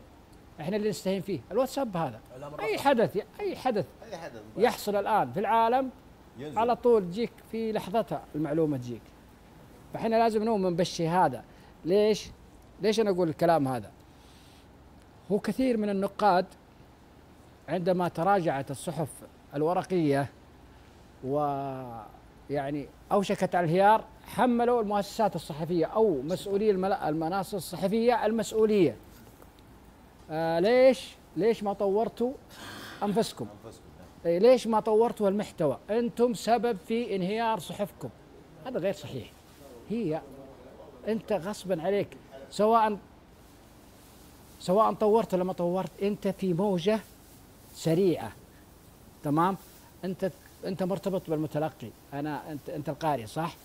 إحنا اللي نستهين فيه، الواتساب هذا. أي حدث أي حدث أي حدث. يحصل الآن في العالم ينزل. على طول تجيك في لحظتها المعلومة تجيك فاحنا لازم نؤمن بالشيء هذا ليش؟ ليش أنا أقول الكلام هذا؟ هو كثير من النقاد عندما تراجعت الصحف الورقية ويعني أوشكت على الانهيار حملوا المؤسسات الصحفية أو مسؤولي المناصب الصحفية المسؤولية. آه ليش؟ ليش ما طورتوا أنفسكم؟ إيه ليش ما طورتوا المحتوى؟ أنتم سبب في انهيار صحفكم. هذا غير صحيح. هي أنت غصبا عليك سواء سواء طورت ولا ما طورت أنت في موجة سريعة تمام؟ أنت أنت مرتبط بالمتلقي، أنا أنت أنت القارئ صح؟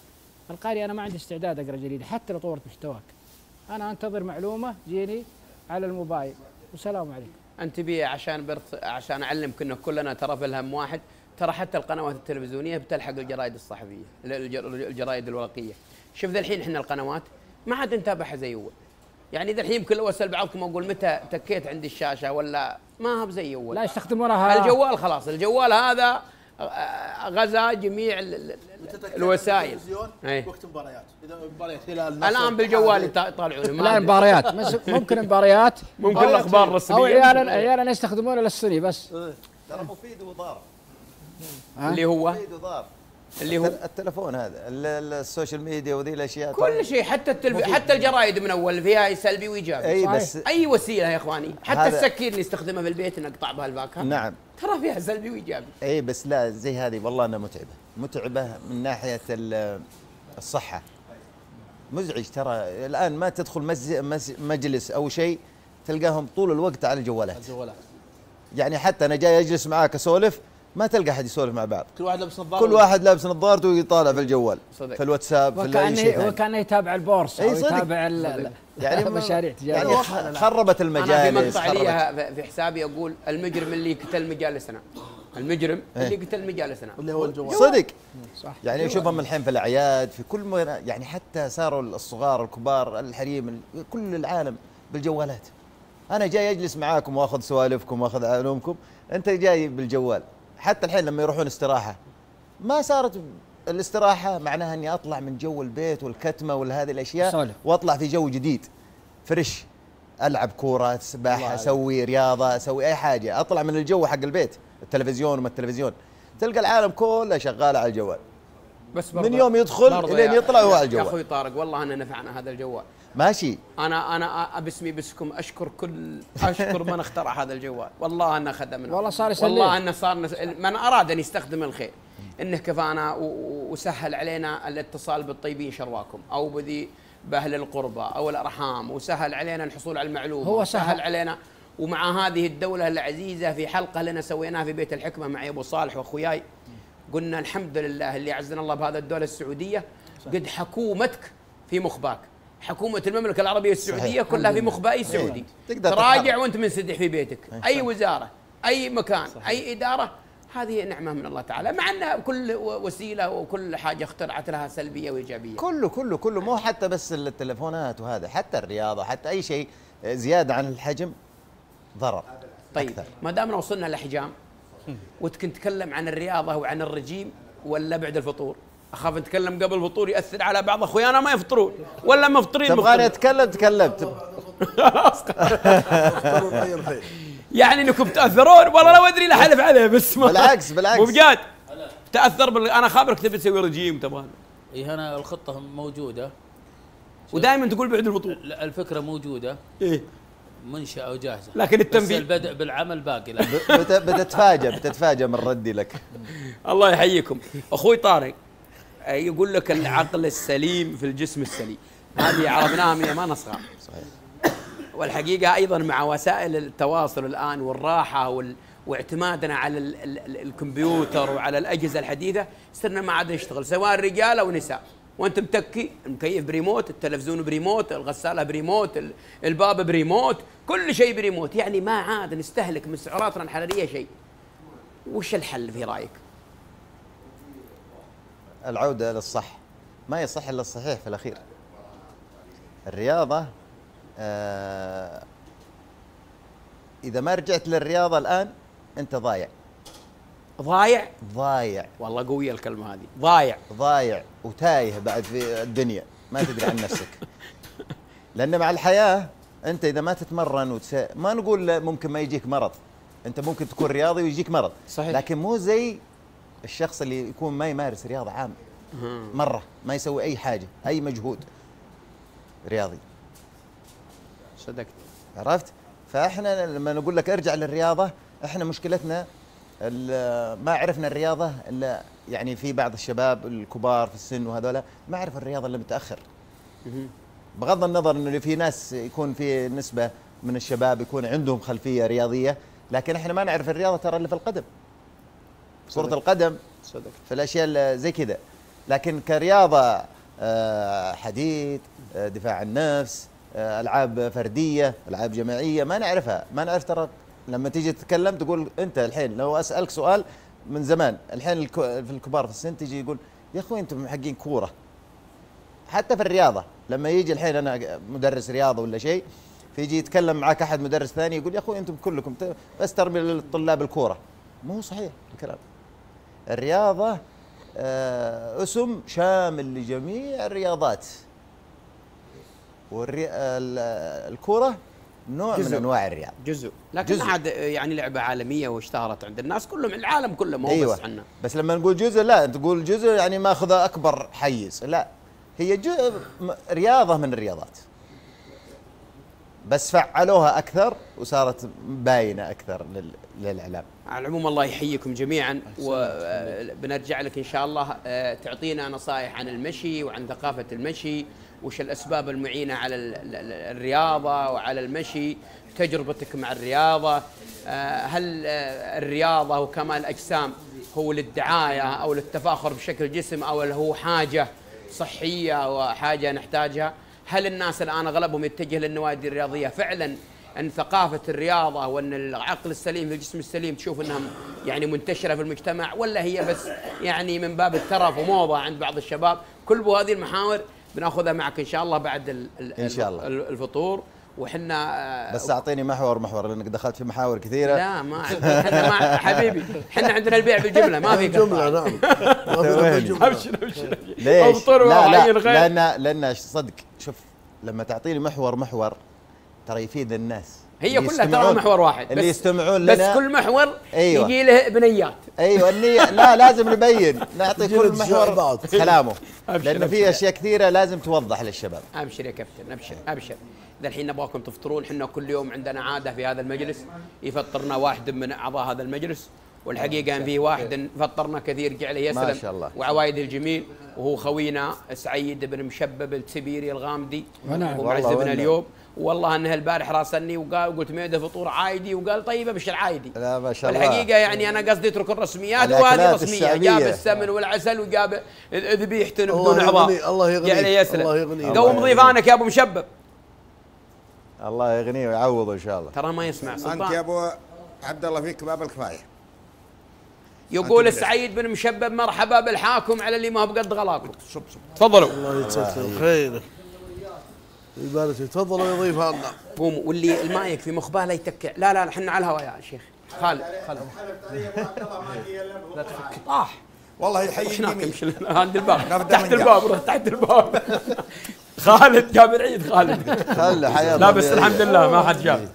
القارئ أنا ما عندي استعداد أقرأ جريدة حتى لو طورت محتواك. أنا أنتظر معلومة تجيني على الموبايل والسلام عليكم. أنت بي عشان برث عشان اعلمك انه كلنا ترى في الهم واحد. ترى حتى القنوات التلفزيونية بتلحق الجرائد الصحفية الجر- الجرائد الورقية. شوف ذا الحين إحنا القنوات ما عاد نتابعها زي أول. يعني ذا الحين يمكن لو اسال بعضكم أقول متى تكيت عند الشاشة ولا ما هو زي أول. لا يستخدمونها الجوال خلاص الجوال هذا غزا جميع ال- ال- ال- الوسائل. أي. وقت مباريات. إذا مباريات هلال الآن بالجوال يط- يطالعون. لا. مباريات. ممكن مباريات. *laughs* ممكن الأخبار أو الرسمية. عيالا عيالا يستخدمونه للصني بس. ترى مفيد وضار. اللي هو؟ مفيد وضار. اللي هو التل- التلفون هذا ال- ال- ال social media وذي الأشياء كل شيء حتى التلف... حتى الجرايد من أول فيها سلبي وإيجابي. أي. بس أي وسيلة يا إخواني؟ حتى هذا- السكين اللي نستخدمها في البيت نقطع بها الفاكهه نعم. ترى فيها سلبي وإيجابي. أي بس لا زي هذه والله إنها متعبة. متعبة من ناحية ال- الصحة. مزعج ترى. الآن ما تدخل مز- مز- مجلس أو شيء تلقاهم طول الوقت على الجوالات. الجوالات. يعني حتى أنا جاي أجلس معاك أسولف ما تلقى أحد يسولف مع بعض. كل واحد لابس نظارة كل واحد لابس نظارته ويطالع في الجوال صدق. في الواتساب في أي شيء وكأنه يتابع البورصة أو صدق. يتابع *laughs* يعني *laughs* مشاريع. تجاريه يعني خ- خربت أنا في المجالس مقطع لي في حسابي أقول المجرم اللي قتل مجالسنا. المجرم اللي قتل مجالسنا. اللي هو الجوال. صدق. صح. يعني نشوفهم الحين في الأعياد في كل. يعني حتى صاروا الصغار الكبار الحريم ال- كل العالم بالجوالات. أنا جاي أجلس معاكم وأخذ سوالفكم وأخذ علومكم أنت جاي بالجوال. حتى الحين لما يروحون استراحة. ما صارت الاستراحة معناها إني أطلع من جو البيت والكتمة وهذه الأشياء سولف. وأطلع في جو جديد. fresh. ألعب كورة سباحة أسوي رياضة أسوي أي حاجة. أطلع من الجو حق البيت. التلفزيون وما التلفزيون. تلقى العالم كله شغال على الجوال. بس من يوم يدخل لين يا- يطلع هو على يا الجوال. أخوي طارق والله انا نفعنا هذا الجوال. ماشي. أنا أنا باسمي باسكم أشكر كل أشكر من اخترع هذا الجوال. والله أنه خدمنا والله صار يسلم. والله أنه صار نس... من أراد أن يستخدم الخير. إنه كفانا وسهل علينا الاتصال بالطيبين شرواكم أو بذي بأهل القربى أو الأرحام وسهل علينا الحصول على المعلومة. هو وسهل سهل. علينا. ومع هذه الدولة العزيزة في حلقة لنا سويناها في بيت الحكمة مع أبو صالح وأخوياي قلنا الحمد لله اللي عزنا الله بهذا الدولة السعودية. قد حكومتك في مخباك. حكومة المملكة العربية السعودية صحيح. كلها في مخبأي سعودي. تقدر تراجع. وانت منسدح في بيتك. أي وزارة أي مكان أي إدارة هذه نعمة من الله تعالى. مع أن كل و- وسيلة وكل حاجة اخترعت لها سلبية وإيجابية. كله كله كله. مو حتى بس التلفونات وهذا حتى الرياضة حتى أي شيء زيادة عن الحجم ضرر طيب أكثر. ما دامنا وصلنا للحجام وكنت نتكلم عن الرياضة وعن الرجيم ولا بعد الفطور؟ أخاف نتكلم قبل الفطور يأثر على بعض أخويانا ما يفطرون ولا مفطرين تبغاني. أتكلم؟ تكلمت *laughs* يعني إنكم تأثرون؟ والله لو أدري لحلف عليه بس ما بالعكس- بالعكس. مو بجد. تأثر بال... أنا خابرك تبي تسوي رجيم تبغى إي هنا الخطة موجودة. ودائما تقول بعد الفطور. لا، الفكرة موجودة. إيه؟ منشأة وجاهزة لكن بس التنفيذ. البدء بالعمل باقي لا *laughs* بت- بتتفاجئ بتتفاجئ من ردي لك. الله يحييكم. أخوي طارق. يقول لك العقل السليم في الجسم السليم. هذه عرفناها من ما نصغر صحيح. والحقيقة أيضا مع وسائل التواصل الآن والراحة وال... واعتمادنا على ال... ال... ال- الكمبيوتر وعلى الأجهزة الحديثة صرنا ما عاد نشتغل سواء رجال أو نساء وانت متكي المكيف بريموت التلفزيون بريموت الغسالة بريموت ال- الباب بريموت كل شيء بريموت. يعني ما عاد نستهلك من سعراتنا الحرارية شيء. وش الحل في رأيك؟ العودة للصح ما يصح إلا الصحيح في الأخير. الرياضة آه إذا ما رجعت للرياضة الآن أنت ضايع. ضايع؟ ضايع. والله قوية الكلمة هذه. ضايع. ضايع وتايه بعد في الدنيا. ما تدري عن نفسك. لأن مع الحياة أنت إذا ما تتمرن وتس... ما نقول ممكن ما يجيك مرض. أنت ممكن تكون رياضي ويجيك مرض. صحيح. لكن مو زي الشخص اللي يكون ما يمارس رياضة عام مرة ما يسوي أي حاجة أي مجهود رياضي. صدقت. عرفت؟ فإحنا لما نقول لك ارجع للرياضة إحنا مشكلتنا ما عرفنا الرياضة إلا يعني في بعض الشباب الكبار في السن وهذولا ما عرف الرياضة إلا متأخر. بغض النظر انه في ناس يكون في نسبة من الشباب يكون عندهم خلفية رياضية لكن إحنا ما نعرف الرياضة ترى اللي في القدم. كرة القدم صدقت في الأشياء اللي زي كذا. لكن كرياضة آه، حديد آه، دفاع عن النفس آه، ألعاب فردية ألعاب جماعية ما نعرفها. ما نعرف ترى لما تيجي تتكلم تقول أنت الحين لو أسألك سؤال من زمان الحين في الكبار في السن تيجي يقول يا أخوي أنتم حقين كورة. حتى في الرياضة لما يجي الحين أنا مدرس رياضة ولا شيء فيجي يتكلم معك أحد مدرس ثاني يقول يا أخوي أنتم كلكم بس ترمي للطلاب الكورة. مو صحيح الكلام. الرياضة آه، اسم شامل لجميع الرياضات. والري... ال- الكرة نوع من جزء. أنواع الرياضة. جزء. لكن جزء. عاد يعني لعبة عالمية واشتهرت عند الناس كلهم العالم كله مو أيوه. بس عنا بس لما نقول جزء لا تقول جزء يعني ماخذ أكبر حيز. لا هي جزء رياضة من الرياضات. بس فعلوها أكثر وصارت باينة أكثر لل... للإعلام. على العموم الله يحييكم جميعا وبنرجع لك إن شاء الله. آه، تعطينا نصائح عن المشي وعن ثقافة المشي وش الأسباب المعينة على ال- ال- ال- الرياضة وعلى المشي تجربتك مع الرياضة. آه، هل آه، الرياضة وكمال الأجسام هو للدعاية أو للتفاخر بشكل جسم أو هو حاجة صحية وحاجة نحتاجها؟ هل الناس الآن أغلبهم يتجه للنوادي الرياضية فعلا أن ثقافة الرياضة وأن العقل السليم في الجسم السليم تشوف انها يعني منتشرة في المجتمع ولا هي بس يعني من باب الترف وموضة عند بعض الشباب. كل هذه المحاور بناخذها معك إن شاء الله بعد ال- ال- إن شاء الله. ال- الفطور. وحنا آه، بس أعطيني محور محور لأنك دخلت في محاور كثيرة. لا ما إحنا ما *laughs* حبيبي. إحنا عندنا البيع بالجملة ما في *laughs* جملة نعم. *laughs* ما في بالجملة. أبشر أبشر. ليش؟ أفطر لا لا لأن لأن صدق شوف لما تعطيني محور محور ترى يفيد الناس هي كلها ترى محور واحد اللي بس يستمعون بس لنا كل محور أيوة. يجي له بنيات أيوه النية لا لازم نبين نعطي *laughs* كل محور بعض. كلامه *laughs* أبشر، لأن في. أشياء كثيرة لازم توضح للشباب أبشر يا كابتن أبشر أبشر ذا الحين نبغاكم تفطرون إحنا كل يوم عندنا عادة في هذا المجلس يفطرنا واحد من أعضاء هذا المجلس والحقيقة إن في واحد فطرنا كثير جعله يسلم ما شاء الله. وعوايد الجميل وهو خوينا سعيد بن مشبب السبيري الغامدي ونعم. هو والله معزبنا ونعم. اليوم والله انه البارح راسلني وقال قلت ميدة فطور عايدي وقال طيب أبشر عايدي. لا ما شاء الله. الحقيقة يعني أنا قصدي اترك الرسميات وهذه رسمية. جاب السمن والعسل وجاب ذبيحته بدون اعضاء يغني- الله يغنيك. جعله يسلم الله يغنيك. قوم ضيفانك يا أبو مشبب. الله يغنيه ويعوضه إن شاء الله. ترى ما يسمع. أنت يا سلطان. أبو عبد الله فيك باب الكفاية. يقول السعيد بن مشبب مرحبا بالحاكم على اللي ما هو بقد غلاكم. تفضلوا. الله يجزاك خير يبارك فيك. تفضلوا يا ضيف عنا قوموا واللي المايك في مخباه لا يتكع. لا لا إحنا على الهواء يا شيخ. خالد خالد. طاح. والله يحيي إيش هناك الجميع امشي عند الباب. تحت. الباب روح تحت الباب. خالد جاب العيد خالد. لا بس الحمد لله ما حد جاب.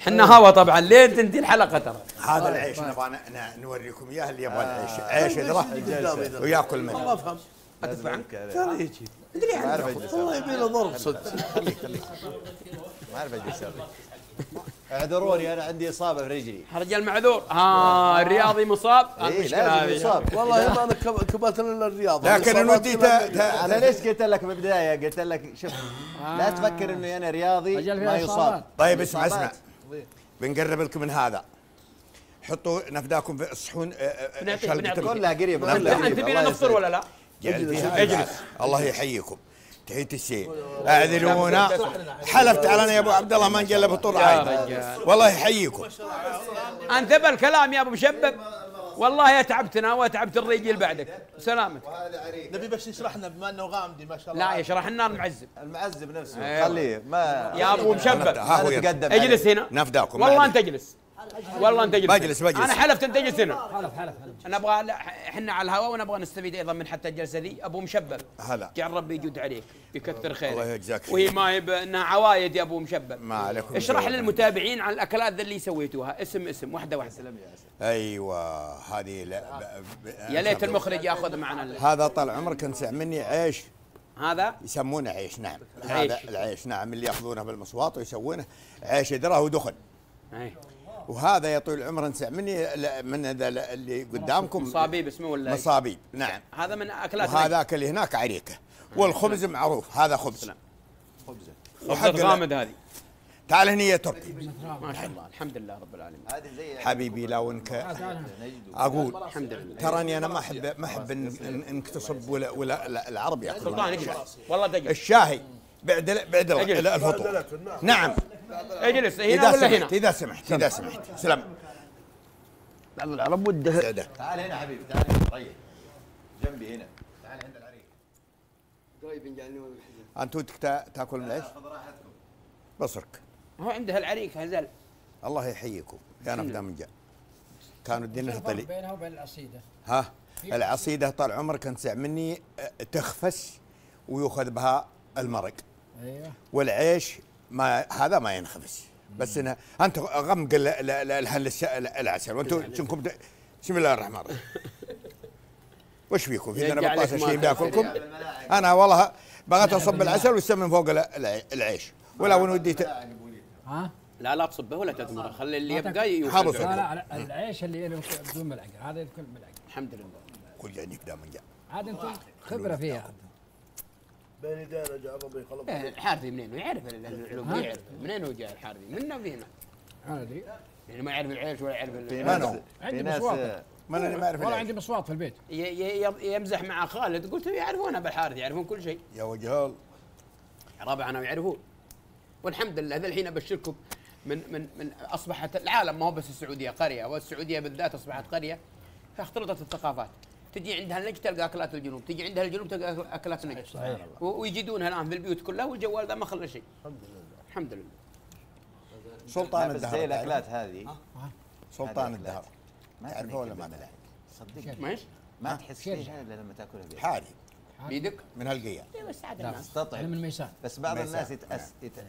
إحنا هوا طبعا. لين تنتهي الحلقة ترى. هذا العيش نبغى ن- نوريكم إياه اللي يبغى العيش. عيش يدره وياكل منه. ما أفهم. ادفع عنك؟ يجي. ادري عنك والله يبي له ضرب صدق. ما أعرف إيش أسوي اعذروني أنا عندي إصابة في رجلي. رجال معذور. ها الرياضي مصاب؟ اي لازم. يصاب. والله أنا كب- كبأت لنا الرياضة. لكن ت- ت- أنا ليش قلت لك بالبدايه قلت لك شوف لا تفكر اني أنا رياضي ما يصاب. طيب اسمع اسمع. بنقرب لكم من هذا. حطوا نفداكم في الصحون آه، آه، بنعطي- شلقة بنعطي. الخبز. كلها قريبه. تبينا نفطر. ولا لا؟ فيها اجلس. أبعاد. الله يحييكم. تحية الشيء أعذرونا. حلفت على أنا يا أبو عبد الله ما نجلب عايد رجال. والله يحييكم. أنت بالكلام يا أبو مشبب والله يا تعبتنا وتعبت الرجل بعدك. سلامتك. نبي بس يشرح لنا بما إنه غامدي ما شاء الله. لا يشرح لنا المعذب المعذب نفسه. أيوة. خليه. ما يا أبو مشبب اجلس هنا. نفداكم. والله. أنت اجلس. والله انت اجلس بجلس- بجلس. أنا حلفت انت اجلس هنا حلف حلف حلف. نبغى لا، إحنا على الهواء ونبغى نستفيد أيضا من حتى الجلسة ذي ابو مشبب. هلا. جعل ربي يجود عليك يكثر خيرك. الله يجزاك خير. وهي ما هي بانها عوايد يا ابو مشبب. ما عليكم اشرح. للمتابعين عن الأكلات ذي اللي سويتوها. اسم اسم. واحدة واحدة. أيوه هذه لا ب- ب- يا ليت المخرج ياخذ معنا هذا طال عمرك انسع مني عيش. هذا؟ يسمونه عيش نعم. عيش. هذا العيش نعم اللي يأخذونه بالمصواط ويسوونه. عيش يدره ودخن. أي. وهذا يا طويل العمر انسع مني لا- من هذا اللي قدامكم مصابيب اسمه ولا؟ مصابيب. نعم. هذا من أكلات وهذاك اللي هناك عريكه والخبز معروف. هذا خبز. سلام. وحق خبز ال- غامد هذه. تعال هنا يا تركي. ما شاء الله. الحمد لله رب العالمين. هذه زي حبيبي لو انك أقول الحمد لله. تراني أنا ما احب ما أحب إن- إن- انك تصب ولا ولا لا- العرب ياكلون سلطان والله تجلس الشاهي. بعد بعد. الفطور. نعم. اجلس هنا إذا ولا سمحت هنا إذا سمحت إذا سمحت. سلام. بعض العرب وده. تعال هنا حبيبي تعال هنا ريح جنبي هنا. تعال عند العريق. أنت ودك تا- تأكل من العيش بصرك. هو عنده العريك هزل. الله يحييكم. كان ابدا من جاء. كانوا الدين فرق طلي بينها وبين العصيدة. ها؟ العصيدة طال عمرك انسع مني أه، تخفس ويؤخذ بها المرق. أيوه. والعيش ما هذا ما ينخفس بس انه أنت غمق ال- ال- ال- الهل الس- العسل. وأنتم شنكم ت- بسم الله الرحمن الرحيم. وش فيكم؟ في بطاطا ما شيء بياكلكم تنسى. أنا والله بغيت أصب العسل والسم من فوق ال- الع- العيش. ولا وين وديت ها؟ لا لا تصبه ولا تدمره خلي اللي يبقى. يوصل. لا لا العيش اللي يكون بدون ملعقة هذا يكون ملعقة. الحمد لله. كل جانيك دام جاء عاد أنتم خبرة فيها. بين يدينا جاء ربي خلق إيه، الحارثي منين؟ يعرف ال- العلوم؟ يعرف. منين هو جاي الحارثي؟ منا فينا أنا ادري يعني ما يعرف العيش ولا يعرف في ما ناس عندي ناس مسواقة. من اللي ما يعرف والله عندي مصوات في البيت. ي- ي- يمزح مع خالد. قلت له يعرفون ابو الحارث يعرفون كل شيء. يا وجهال. ربعنا ويعرفون والحمد لله ذا الحين أبشركم من من من أصبحت العالم ما هو بس السعودية قرية. والسعودية بالذات أصبحت قرية فاختلطت الثقافات. تجي عندها النجد تلقى أكلات الجنوب تجي عندها الجنوب تلقى أكلات النجد و- ويجدونها الآن في البيوت كلها والجوال ذا ما خلى شيء. الحمد لله. الحمد لله. سلطان الدهر زي؟ الاكلات هذه. سلطان الدهر. ما تعرفه ولا ما بالملعقة. صدقني. مايش ما تحس. فيها إلا لما تأكلها بيدك حالي بيدك؟ من هالقيا إيه لا. الناس. علم تستطعم الميسان بس بعض ميسان. الناس يتأس يت-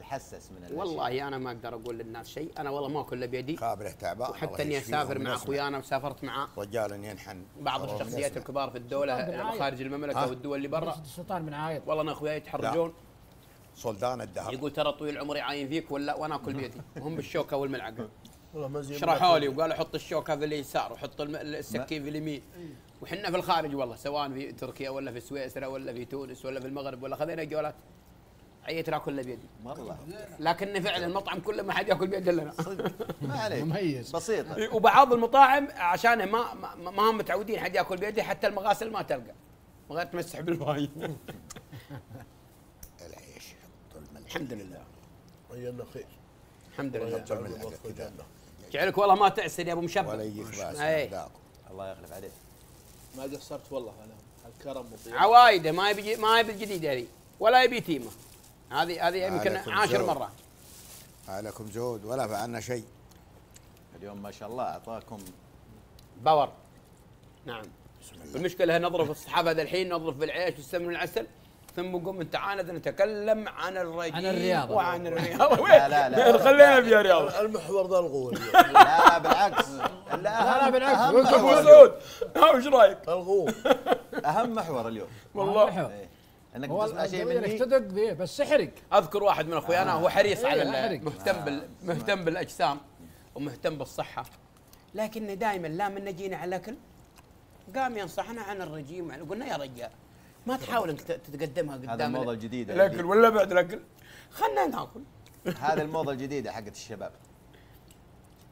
يتحسس من الأشياء. والله أنا ما أقدر أقول للناس شيء. أنا والله ما اكل بيدي. خابره تعبان وحتى إني أسافر مع أخويانا وسافرت مع رجال ينحن بعض الشخصيات. الكبار في الدولة. خارج المملكة ها؟ والدول اللي برا. السلطان بن عايض والله أنا أخوياي يتحرجون. سلطان الدهر. يقول ترى طويل عمري عاين فيك ولا؟ وأنا أكل بيدي. *laughs* وهم بالشوكة والملعقة. والله ما زي شرحوا لي وقالوا حط الشوكة في اليسار وحط الم- السكين في اليمين. وحنا في الخارج والله سواء في تركيا ولا في سويسرا ولا في تونس ولا في المغرب ولا خذينا جولات عيت ناكل بيدي. والله. لكن فعلا المطعم كله ما حد ياكل بيد إلا أنا. ما عليك. مميز. بسيطة. وبعض المطاعم عشان ما ما, هم متعودين حد ياكل بيده حتى المغاسل ما تلقى. ما تمسح بالماي *laughs* العيش الحمد لله. عيالنا خير الحمد لله. جعلك والله ما تعسر يا أبو مشبع ولا يجيك بأس. ذاك. الله يخلف عليك. ما قصرت والله أنا الكرم والضيافه عوايده ما يبي ما يبي الجديد هذه ولا يبي تيمة. هذه هذه يمكن عاشر. مرة. عليكم زود ولا فعلنا شيء. اليوم ما شاء الله أعطاكم باور. نعم. المشكلة نظرف الصحابة الحين نظرف بالعيش والسمن والعسل. ثم قم تعالى نتكلم عن الرجيم عن الرياضة. وعن الرياضه لا، لا، لا. وين؟ خلينا فيها رياضه المحور ذا الغول. لا *laughs* لا بالعكس لا لا بالعكس. ابو سعود؟ ها وش رأيك؟ الغول. *laughs* أهم محور اليوم. والله. إيه. إنك تسمع شيء مني؟ تدق فيه بس سحرق. أذكر واحد من أخويانا هو حريص إيه، على ال- أحرق. مهتم بال مهتم بالأجسام ومهتم بالصحة. لكن دائما لا من نجينا على الاكل قام ينصحنا عن الرجيم. قلنا يا رجال ما تحاول انك ت- تتقدمها قدام هذا الموضة ال- الجديدة الأكل ولا بعد الأكل؟ خلنا ناكل. *laughs* هذه الموضة الجديدة حقت الشباب.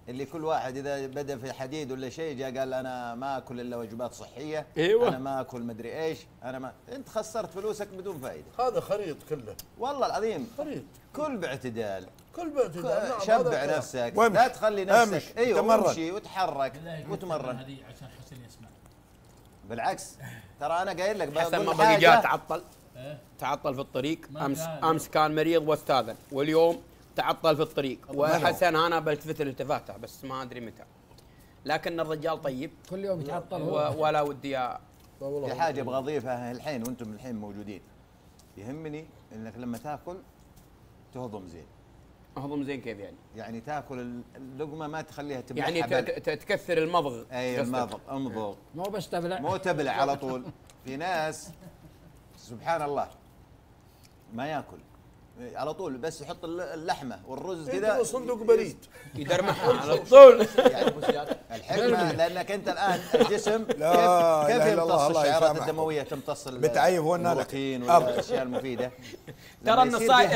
اللي كل واحد إذا بدأ في حديد ولا شيء جاء قال أنا ما أكل إلا وجبات صحية أيوة. أنا ما أكل مدري إيش أنا ما أنت خسرت فلوسك بدون فائده هذا خريط كله. والله العظيم. خريط. كل باعتدال. كل بيت نعم، شبع. نفسك وامشي. لا تخلي. نفسك. أيوه تمرن. امشي وتحرك وتمرن. هذه عشان حسن يسمع. بالعكس. ترى أنا قايل لك حسن ما بقي جاء تعطل. تعطل في الطريق. امس كان. أمس كان مريض وأستاذن. واليوم تعطل في الطريق. وحسن أنا بلتفت التفاته بس ما أدري متى. لكن الرجال طيب. كل يوم يتعطل ولا ودي في حاجة أبغى اضيفها الحين وأنتم الحين موجودين. يهمني إنك لما تأكل تهضم زين. اهضم زين كيف يعني؟ يعني تاكل اللقمة ما تخليها تبلع يعني تكثر المضغ. أي. المضغ امضغ مو بس تبلع. مو تبلع على طول. في ناس سبحان الله ما ياكل. على طول بس يحط الل- اللحمة والرز كذا كذا صندوق بريد. *laughs* يدرمحها على طول. *laughs* يعني الحكمه لأنك أنت الآن الجسم كيف لا كيف يمتص الله الشعيرات. الدموية؟ تمتص بتعيب هنا لك. البروتين. والأشياء المفيدة. *laughs* ترى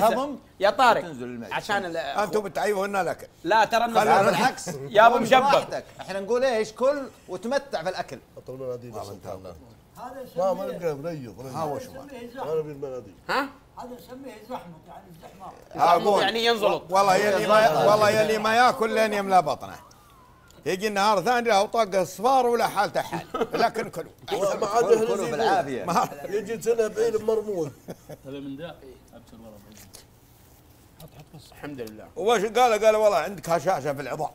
هضم يا طارق. عشان أنتم بتعيبوا هنا لك لا ترى صاير- بالعكس. يا أبو براحتك. إحنا نقول إيش؟ كل وتمتع في الاكل يا سلطان هذا ما ما نسميه نلقى ريض ريض هاوش ما. زحمه نبي المناديل. ها؟ هذا نسميه زحمة يعني الزحمه أقول يعني ينزلط. والله يلي ما والله يلي ما ياكل لين يملا بطنه. يجي النهار ثاني له طاقه صفار ولا حالته حال لكن كلوا. *laughs* ما عاد كل أهل كله يزيدون. بالعافيه يجي سنه بعيد مرموذ هذا من ذا ابشر والله الحمد لله. وش قال؟ قال والله عندك هشاشة في العظام.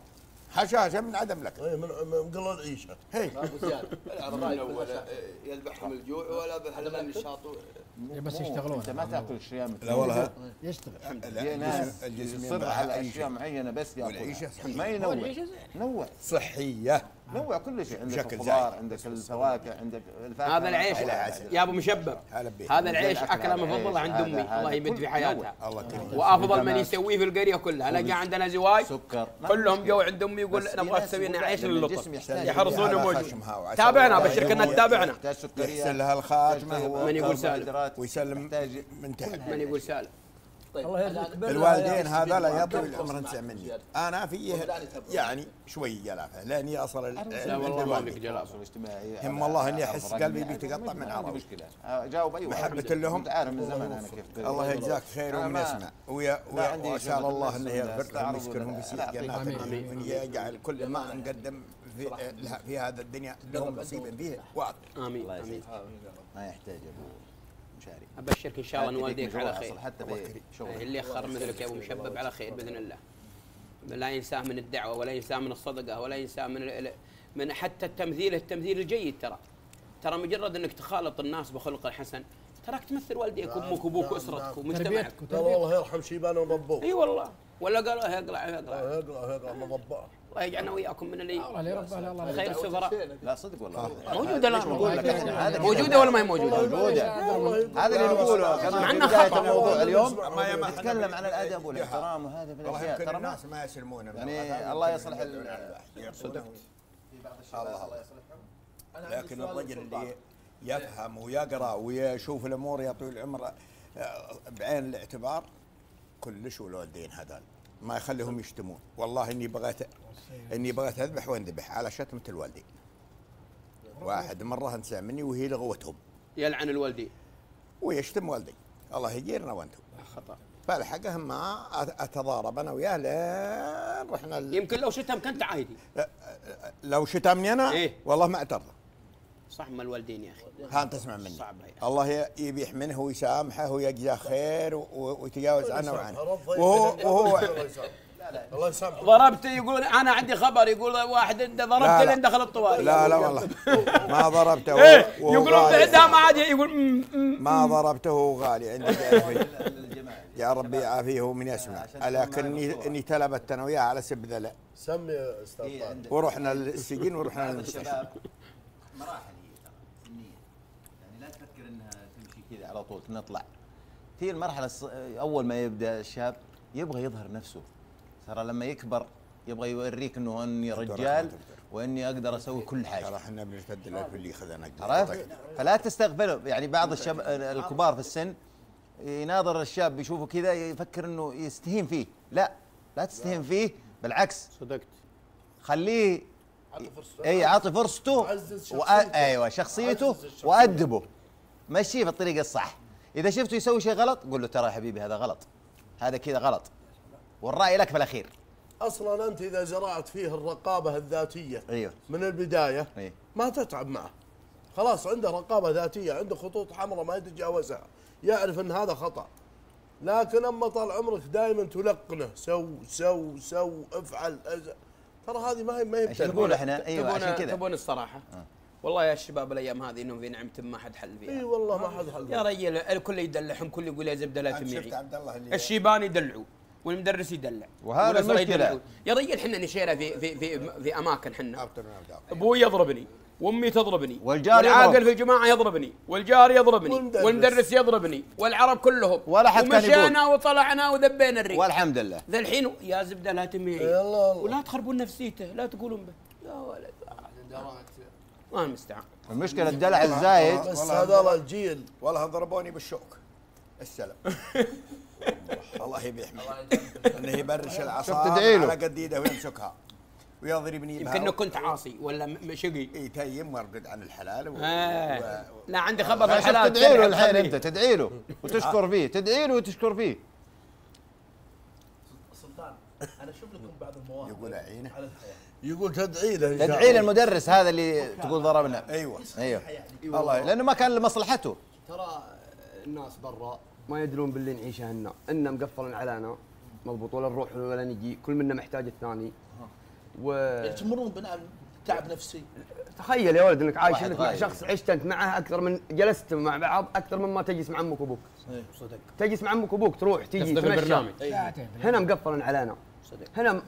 هشاشه من عدم لك. اي من قل العيشه هي. يذبحهم الجوع ولا بهذا النشاط بس يشتغلون. أنت ما تأكل اشياء لا والله. يشتغل. في ناس الجسم يصر على. أشياء معينة بس يأكلها. ما ينوع. نوع. صحية. نوع كل شيء عندك الخضار. عندك الفواكه عندك الفاكهة. هذا العيش. يا أبو مشبب. هذا العيش أكلة مفضلة عند أمي. الله يمد في حياتها. وافضل من. يسويه في القرية كلها. لا جاء عندنا زواج. سكر. كلهم. جو عند أمي يقول نبغى تسوي لنا عيش يحرصونه على موجود. تابعنا ولا بشرك انها. تتابعنا يحسن لها الخاتمه من يقول سالم؟ ويسلم من تحت من يقول سالم. الله يرزقك. الوالدين يا- هذا لا يطول العمر انسى مني. أنا فيه يعني شوي جلافة لأني أصل ال- لا والله ما. عندك جلافة الاجتماعي هم الله إني أحس قلبي بيتقطع من عربي. آه، جاوب أيوه محبة لهم. أنت عارف من زمان أنا كيف الله يجزاك خير أنا ومن ويا واسال شغل الله إنه يغفر لهم ويسكنهم في لا، جنات. النعيم وان يجعل كل ما نقدم في في هذا الدنيا لهم نصيب فيه. واقع آمين الله يسعدك. ما يحتاج ابو مشاري أبشرك إن شاء الله ان والديك على خير. حتى بشغل اللي يخر مثلك يا ابو مشبب على خير بإذن الله. لا ينساه من الدعوة ولا ينساه من الصدقة ولا ينساه من ال- من حتى التمثيل. التمثيل الجيد ترى. ترى مجرد إنك تخالط الناس بخلق الحسن تراك تمثل والديك وأمك وأبوك وأسرتك ومجتمعك. والله يرحم شيبان ونربوه إي والله. ولا قالوا يقلع يقلع يقرا يقرا نرباه الله يجعلنا وياكم من اللي الله يربى الله خير السفراء. لا صدق والله. موجودة لا نقول لك إحنا هذا موجودة ولا ما هي موجودة؟ موجودة. هذا اللي نقوله. مع في بداية خطأ. الموضوع اليوم نتكلم عن الأدب والإحترام وهذا من والله الأشياء ترى؟ ما الناس ما يسلمون يعني الله يصلح صدقت الله الله. لكن الرجل اللي يفهم ويقرأ ويشوف الأمور يا طويل العمر آه، بعين الاعتبار كلش والوالدين هذول ما يخليهم يشتمون. والله إني بغيت إني بغيت أذبح وأنذبح على شتمه الوالدين. واحد مرة انسى مني وهي لغوتهم. يلعن الوالدين. ويشتم والدي. الله يجيرنا وأنتم. خطأ. فالحقه ما أتضارب أنا وياه لين رحنا ال- يمكن لو شتم كنت عادي. لو شتمني أنا؟ إيه. والله ما اعترض صح ما الوالدين يا أخي. ها تسمع مني. صعب هي. الله ي- يبيح منه ويسامحه ويجزاه خير ويتجاوز عنه وعنه. وهو وهو الله يسامحه. ضربت يقول أنا عندي خبر يقول واحد انت ضربت لا، لا. لين دخل الطوارئ. لا لا والله. ما ضربته *laughs* وهو يقولون غالي. قدام عادي يقول. ما ضربته غالي. عندي. يا ربي يعافيه ومن يسمع. لكني إني تلبت أنا وياه على سب ذلع سمي يا أستاذ طارق. ورحنا السجن ورحنا المستشفى الشباب مراحل هي ترى سنيه يعني لا تفكر انها تمشي كذا على طول نطلع. في المرحلة الص... أول ما يبدأ الشاب يبغى يظهر نفسه. ترى لما يكبر يبغى يوريك إنه إني رجال وإني أقدر أسوي كل ترى حاجة إحنا بنرتد في اللي خذنا عرفت؟ فلا تستقبله يعني بعض الشباب الكبار في السن يناظر الشاب يشوفه كذا يفكر إنه يستهين فيه. لا لا تستهين فيه بالعكس. صدقت. خليه. اي اعطي فرصته عزز وأ... شخصيته. أيوه شخصيته. وأدبه. مشيه في الطريق الصح. إذا شفته يسوي شيء غلط قول له ترى يا حبيبي هذا غلط. هذا كذا غلط. والرأي لك في الأخير. أصلا أنت إذا زرعت فيه الرقابة الذاتية أيوه. من البداية إيه ما تتعب معه. خلاص عنده رقابة ذاتية عنده خطوط حمراء ما يتجاوزها يعرف إن هذا خطأ. لكن أما طال عمرك دائما تلقنه سو سو سو افعل. ترى هذه ما هي ما هي. نقول إحنا؟ أيوه تبون عشان كذا. تبون الصراحة. والله يا الشباب الأيام هذه إنهم في نعمة ما حد حل إي فيها والله ما حد حل يا رجل الكل يدلعهم كل يقول يا زبدة لا أنت شفت تميعي عبد الله اللي الشيبان يدلعوا والمدرس يدلع. وهذا. يدلعوا. يا رجل إحنا نشينا في في في في أماكن إحنا. أبوي يضربني وأمي تضربني والجار والعاقل. في الجماعة يضربني والجار يضربني والمدرس. والمدرس يضربني والعرب كلهم. ولا حد كان يقول. ومشينا وطلعنا وذبينا الريق والحمد لله. ذا الحين يا زبدة لا تميعي. ولا تخربون نفسيته لا تقولون به. يا ولد. ما المستعان المشكلة الدلع الزايد. بس هذا الجيل والله ضربوني بالشوك. السلام. *laughs* الله يبيح إنه يبرش العصا. على قد إيده ويمسكها. ويضربني يمكن انك كنت عاصي ولا شقي. يتيم ويرقد عن الحلال و... آه. لا عندي خبر في عشان الحلال. تدعي له الحين. أنت تدعي له وتشكر فيه تدعي له وتشكر فيه. سلطان أنا أشوف لكم بعض المواقف يقول عينه على الحياة. يقول تدعي له تدعي. للمدرس هذا اللي تقول ضربنا. أيوه. أيوه. الله لأنه ما كان لمصلحته. ترى الناس برا ما يدرون باللي نعيشه هنا. إنا مقفلين علينا مضبوط ولا نروح ولا نجي. كل منا محتاج الثاني. يعني و تمرون بناء تعب نفسي. تخيل يا ولد إنك عايش إنك مع. شخص عشت انت معه أكثر من جلست مع بعض أكثر مما تجلس مع أمك وأبوك. صدق. تجلس مع أمك وأبوك تروح تجي تمشى. البرنامج ساعتين هنا مقفلين علينا. صدق. هنا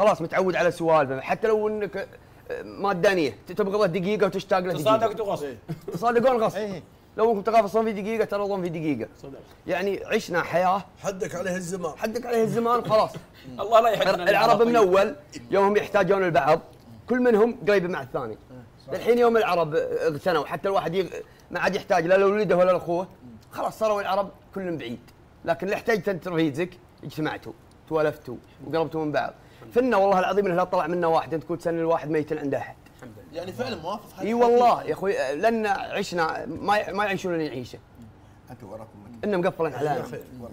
خلاص متعود على سوالفه. حتى لو انك آه، مادانيه تبغى له دقيقة وتشتاق له تصادق دقيقه تغصب تصادقون غصب. إيه. لو انكم تغافصون في دقيقة ترضون في دقيقة. صدق. يعني عشنا حياة. حدك عليه الزمان. حدك عليه الزمان خلاص. *laughs* الله لا يحرمنا العرب من أول يومهم يحتاجون البعض. كل منهم قريب مع الثاني. الحين يوم العرب اغتنوا. حتى الواحد يغ... ما عاد يحتاج لا لولده ولا لأخوه. خلاص صاروا العرب كلهم بعيد. لكن اللي احتجت انت رفيقك اجتمعتوا توالفتوا وقربتوا من بعض. فينا والله العظيم إنه لا طلع منا واحد. أنت تقول سن الواحد ميت عند أحد. يعني فعلا موافق. إي والله يا أخوي لأن عشنا ما ما يعيشون اللي نعيشه. أنتم وراكم انه مقفلين علينا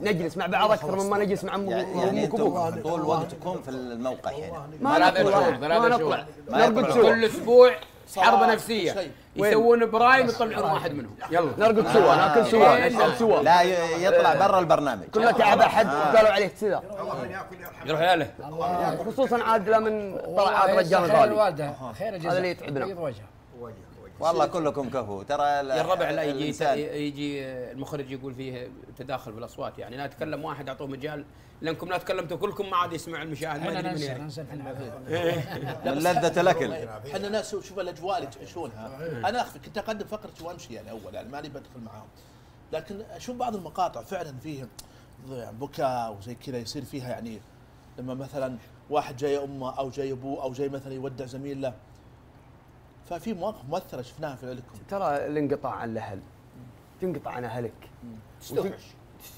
نجلس مع بعض أكثر مما نجلس مع أمك يعني, يعني وابوك أنتم طول وقتكم في الموقع هنا. ما نطلع. ما نطلع. نرقد كل أسبوع صراحة نفسية. يسوون prime يطلعون واحد منهم. يلا. نرقد سوا ناكل سوا. نشرب سوا لا يطلع برا البرنامج. كله تعب احد قالوا عليه كذا. يروح له خصوصا عاد من طلع عاد رجال غالي. الوالده خير الجزاء هذا اللي يتعبنا. والله كلكم كفو ترى يا الربع لا يجي يجي المخرج يقول فيه تداخل بالأصوات يعني. لا يتكلم واحد أعطوه مجال لأنكم لا تكلمتوا كلكم ما عاد يسمع المشاهد ما أدري من يعني. من لذة الاكل إحنا ناس شوف الأجواء اللي تعيشونها. أنا اخفي كنت أقدم فقرتي وامشي يعني أول يعني ماني بدخل معاهم. لكن أشوف بعض المقاطع فعلا فيها يعني بكاء وزي كذا يصير فيها يعني لما مثلا واحد جاي أمه أو جاي أبوه أو جاي مثلا يودع زميل له ففي مواقف مؤثرة شفناها في عليكم ترى الانقطاع عن الأهل. تنقطع عن أهلك. تستوحش.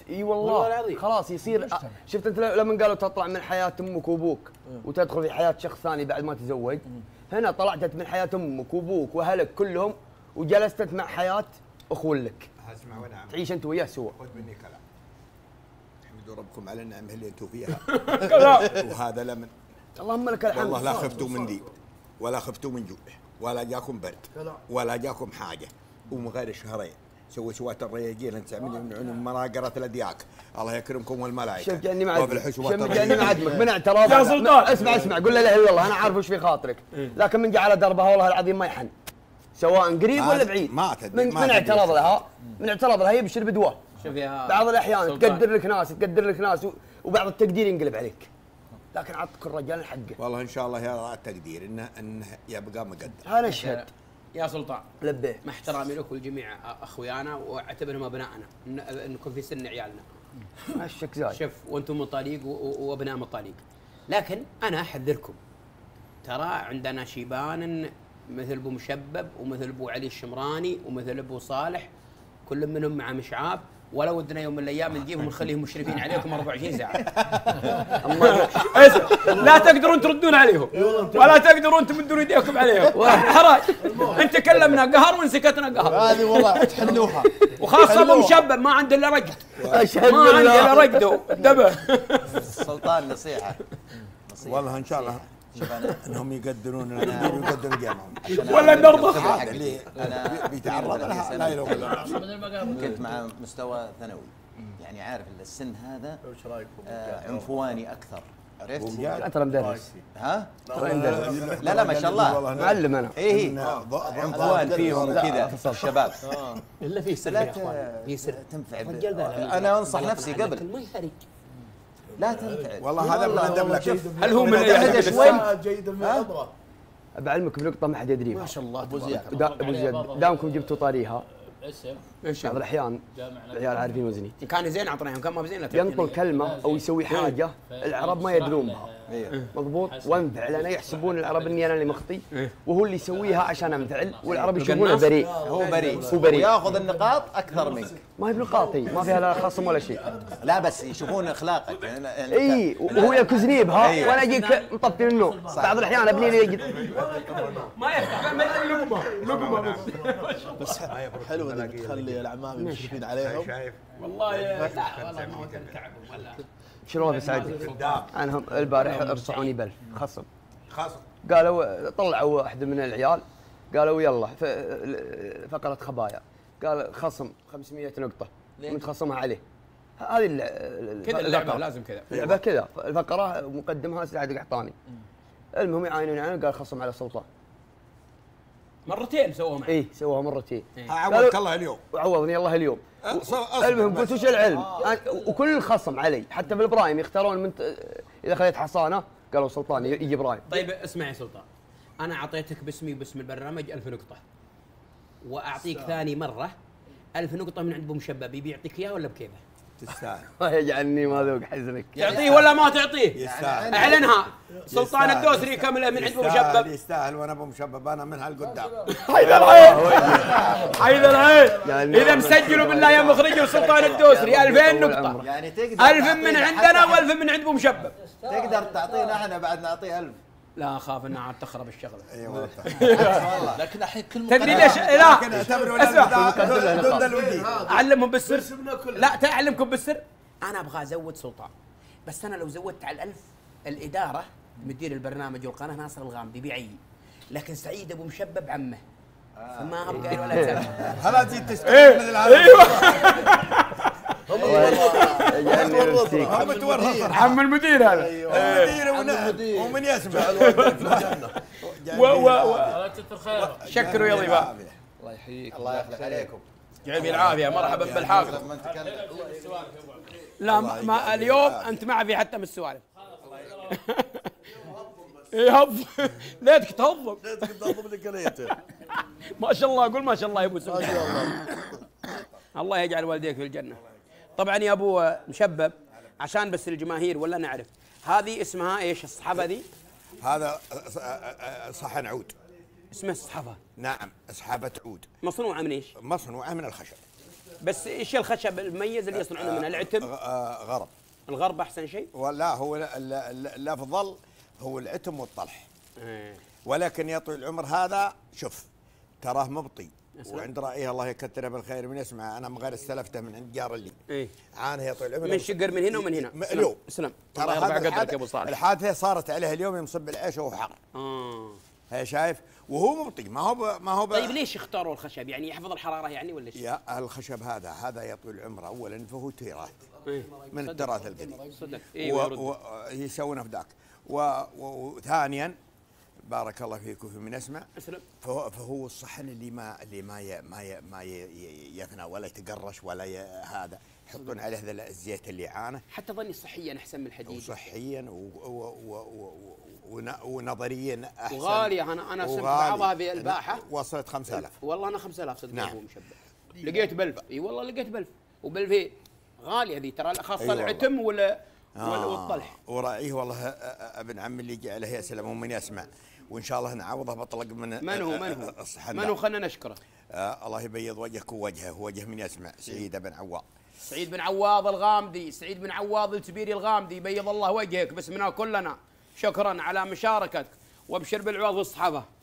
إي والله. العظيم. خلاص يصير شفت أنت لما قالوا تطلع من حياة أمك وأبوك وتدخل في حياة شخص ثاني بعد ما تزوج هنا طلعت من حياة أمك وأبوك وأهلك كلهم وجلست مع حياة اخو لك. اسمع ونعم. تعيش أنت وياه سوا. خذ مني كلام. احمدوا ربكم على النعمه اللي أنتم فيها؟ *laughs* وهذا لمن اللهم لك الحمد. والله لا خفتوا من ذي ولا خفتوا من جوع ولا جاكم برد. ولا جاكم حاجة. ومن غير شهرين. سوي سوات الرياجيل انت من من مناقره الادياك الله يكرمكم والملائكة. شوف جاني معدمك شوف جاني معدمك *laughs* من اعتراض يا سلطان. اسمع اسمع. قول لا إله إلا الله أنا عارف وش في خاطرك. لكن من جعل دربها والله العظيم ما يحن. سواء قريب ولا بعيد. ما تدري- من, من. اعتراض لها من اعتراض لها يبشر بدواه شوف يا بعض الأحيان. تقدر لك ناس تقدر لك ناس وبعض التقدير ينقلب عليك. لكن عط كل رجال حقه. والله إن شاء الله يا التقدير انه إنه يبقى مقدر. أنا اشهد يا سلطان لبيه مع احترامي لك ولجميع أخويانا واعتبرهم أبنائنا. إنكم في سن عيالنا. ما الشك زايد. شوف وأنتم مطاليق وأبناء مطاليق لكن أنا أحذركم. ترى عندنا شيبان مثل أبو مشبب ومثل أبو علي الشمراني ومثل أبو صالح كل منهم مع مشعاب. ولا ودنا يوم من الأيام نجيبهم ونخليهم مشرفين عليكم 24 ساعة. *laughs* اسمع، لا تقدرون تردون عليهم. ولا تقدرون تمدون إيديكم عليهم. *laughs* حراج انت كلمنا قهر وانسكتنا قهر. هذه والله تحلوها *laughs* وخاصة أبو مشبب ما عنده إلا رقد. ما عنده إلا رقده دبه. سلطان نصيحه نصيحة. والله إن شاء الله. شوف أنا إنهم يقدرون قيامهم عشان ولا نرضى. أنا بيتعرض لها؟ لا يلوم. كنت مع مستوى ثانوي. يعني عارف السن هذا آه عنفواني أكثر. عرفت؟ لا ترى مدرس ها؟ ترى مدرس لا لا ما شاء الله. معلم أنا. إيه. عنفوان فيهم كذا. الشباب إلا في سر لا يا اخوان في سر. ذا أنا أنصح نفسي قبل. ما لا تنفعل والله هذا من الدم لك. هل هو من هذا شوي. جيد من الامره بعلمك بنقطه ما حد يدريها ما شاء الله أبو زياد. أبو زياد دامكم جبتوا طاريها. اسم. إيش بعض الاحيان العيال عارفين وزني كان زين اعطيناهم كان ما بزين لا ينطل. كلمه أو يسوي حاجة العرب ما يدرون بها مضبوط وانفعل أنا يحسبون العرب اني أنا اللي مخطي وهو اللي يسويها عشان انفعل والعرب يشوفونه؟ بريء هو بريء هو بريء. وياخذ النقاط أكثر منك ما هي بنقاطي ما فيها لا خصم ولا شيء لا بس يشوفون اخلاقك يعني يعني اي وهو يكزني بها. وأنا اجيك مطفي من النوم بعض الاحيان ابني لي ما يفتح ما لقمه لقمه بس بس حلو انك تخلي الأعمام مشرفين عليهم. شايف والله لا والله ما تعبهم ولا شنو في سعد عنهم البارح أرصعوني بلف خصم. خاص قالوا طلعوا واحد من العيال قالوا يلا ف- فقرة خبايا. قال خصم 500 نقطة. متخصمها عليه. هذه كذا اللعبة. لازم كذا. اللعبة كذا الفقرة مقدمها سعد قحطاني. المهم يعاينون يعني قال خصم على سلطان مرتين سووها معي. اي سووها مرتين. عوضك الله اليوم. وعوضني الله اليوم. أه، أصبر المهم. قلت وش العلم؟ أنا- وكل الخصم علي. حتى بال prime يختارون من إذا خليت حصانة قالوا سلطان يجي prime طيب اسمع يا سلطان. أنا أعطيتك باسمي وباسم البرنامج ألف نقطة. وأعطيك ثاني مرة ألف نقطة من عند أبو مشبب يبي يعطيك اياه ولا بكيفه؟ تستاهل *laughs* الله يجعلني ما ذوق حزنك. تعطيه ولا ما تعطيه؟ يستاهل أعلنها. سلطان. الدوسري كامله من عند أبو مشبب. يستاهل وأنا أبو مشبب. أنا من هالقدام. *laughs* حيد العين. حيد *laughs* العين. يعني إذا مسجلوا بالله يا مخرجي وسلطان الدوسري. 2000 نقطة. يعني تقدر 1000 من عندنا حتى- و1000 من عند أبو مشبب. تقدر تعطينا إحنا بعد نعطيه ألف. لا أخاف إنها عاد تخرب الشغلة. إي والله. *laughs* لكن الحين كل تدري ليش؟ لا. أسمع. ضد الودي أعلمهم بالسر. لا تعلمكم بالسر. أنا أبغى أزود سلطان بس أنا لو زودت على الألف الإدارة مدير البرنامج والقناة ناصر الغامدي بيعي لكن سعيد أبو مشبب عمه. فما أبقى ولا تسلم خلاص جيت تستوعب مثل هذا هم تورط عم المدير. هذا. مدير ون- ومن يسمع. و و و شكروا يا ضيفان الله يحييك. الله يخلف عليكم. جعل بالعافيه مرحبا نتكلم لا ما اليوم أنت ما في حتى من السوالف. يهض ليتك تهضم. ما شاء الله. قول ما شاء الله يا أبو سلطان الله يجعل والديك في الجنة. طبعا يا أبو مشبب عشان بس الجماهير ولا نعرف. هذه اسمها إيش الصحافة ذي؟ هذا صحن عود. اسمها الصحافة. نعم صحابة عود. مصنوعة من إيش؟ مصنوعة من الخشب. بس إيش الخشب المميز اللي يصنعونه منها؟ العتب آه، غرب. الغرب أحسن شيء؟ ولا هو ال- ال- ال- الافضل هو العتم والطلح. إيه. ولكن يا طويل العمر هذا شوف تراه مبطي. وعند رايه الله يكثره بالخير من يسمع. أنا مغير استلفته من عند جار لي إيه. عانه يا طويل العمر. من شقر من هنا ومن هنا. اليوم. اسلم ترى قدرك يا أبو صالح. الحادثة صارت عليه اليوم يمصب العيش وهو حار آه. هي شايف؟ وهو مبطي. ما هو ما هو طيب ليش اختاروا الخشب؟ يعني يحفظ الحرارة يعني ولا إيش؟ يا الخشب هذا هذا يا طويل العمر اولا فهو تراث إيه. من التراث القديم. صدق. و- أيوه يرد. و- يسوونه في ذاك. وثانيا بارك الله فيك وفي من اسمع أسلم. فهو, فهو الصحن اللي ما اللي ما ي ما ي ما ي يفنى ولا يتقرش ولا ي هذا. يحطون عليه ذا الزيت اللي عانه حتى ظني صحيا أحسن من الحديد. وصحيا ون- ونظريا أحسن. وغاليه أنا أنا سمعت. بعضها في الباحه وصلت 5000 والله أنا 5000 صدق نعم. مشبع لقيت بلف. إي والله لقيت بلف. وبلفين غاليه ذي ترى خاصة أي والله. العتم ولا آه. والطلح. وراعيه والله أبن عم اللي جعله يسلم ومن يسمع. وإن شاء الله نعوضه بطلق من من هو من هو؟ من هو؟ خلنا نشكره. آه الله يبيض وجهك ووجهه وجه من يسمع سعيد بن عواد سعيد بن عواض الغامدي سعيد بن عواض التبيري الغامدي بيض الله وجهك باسمنا كلنا. شكرا على مشاركتك وابشر بالعوض والصحافه *laughs*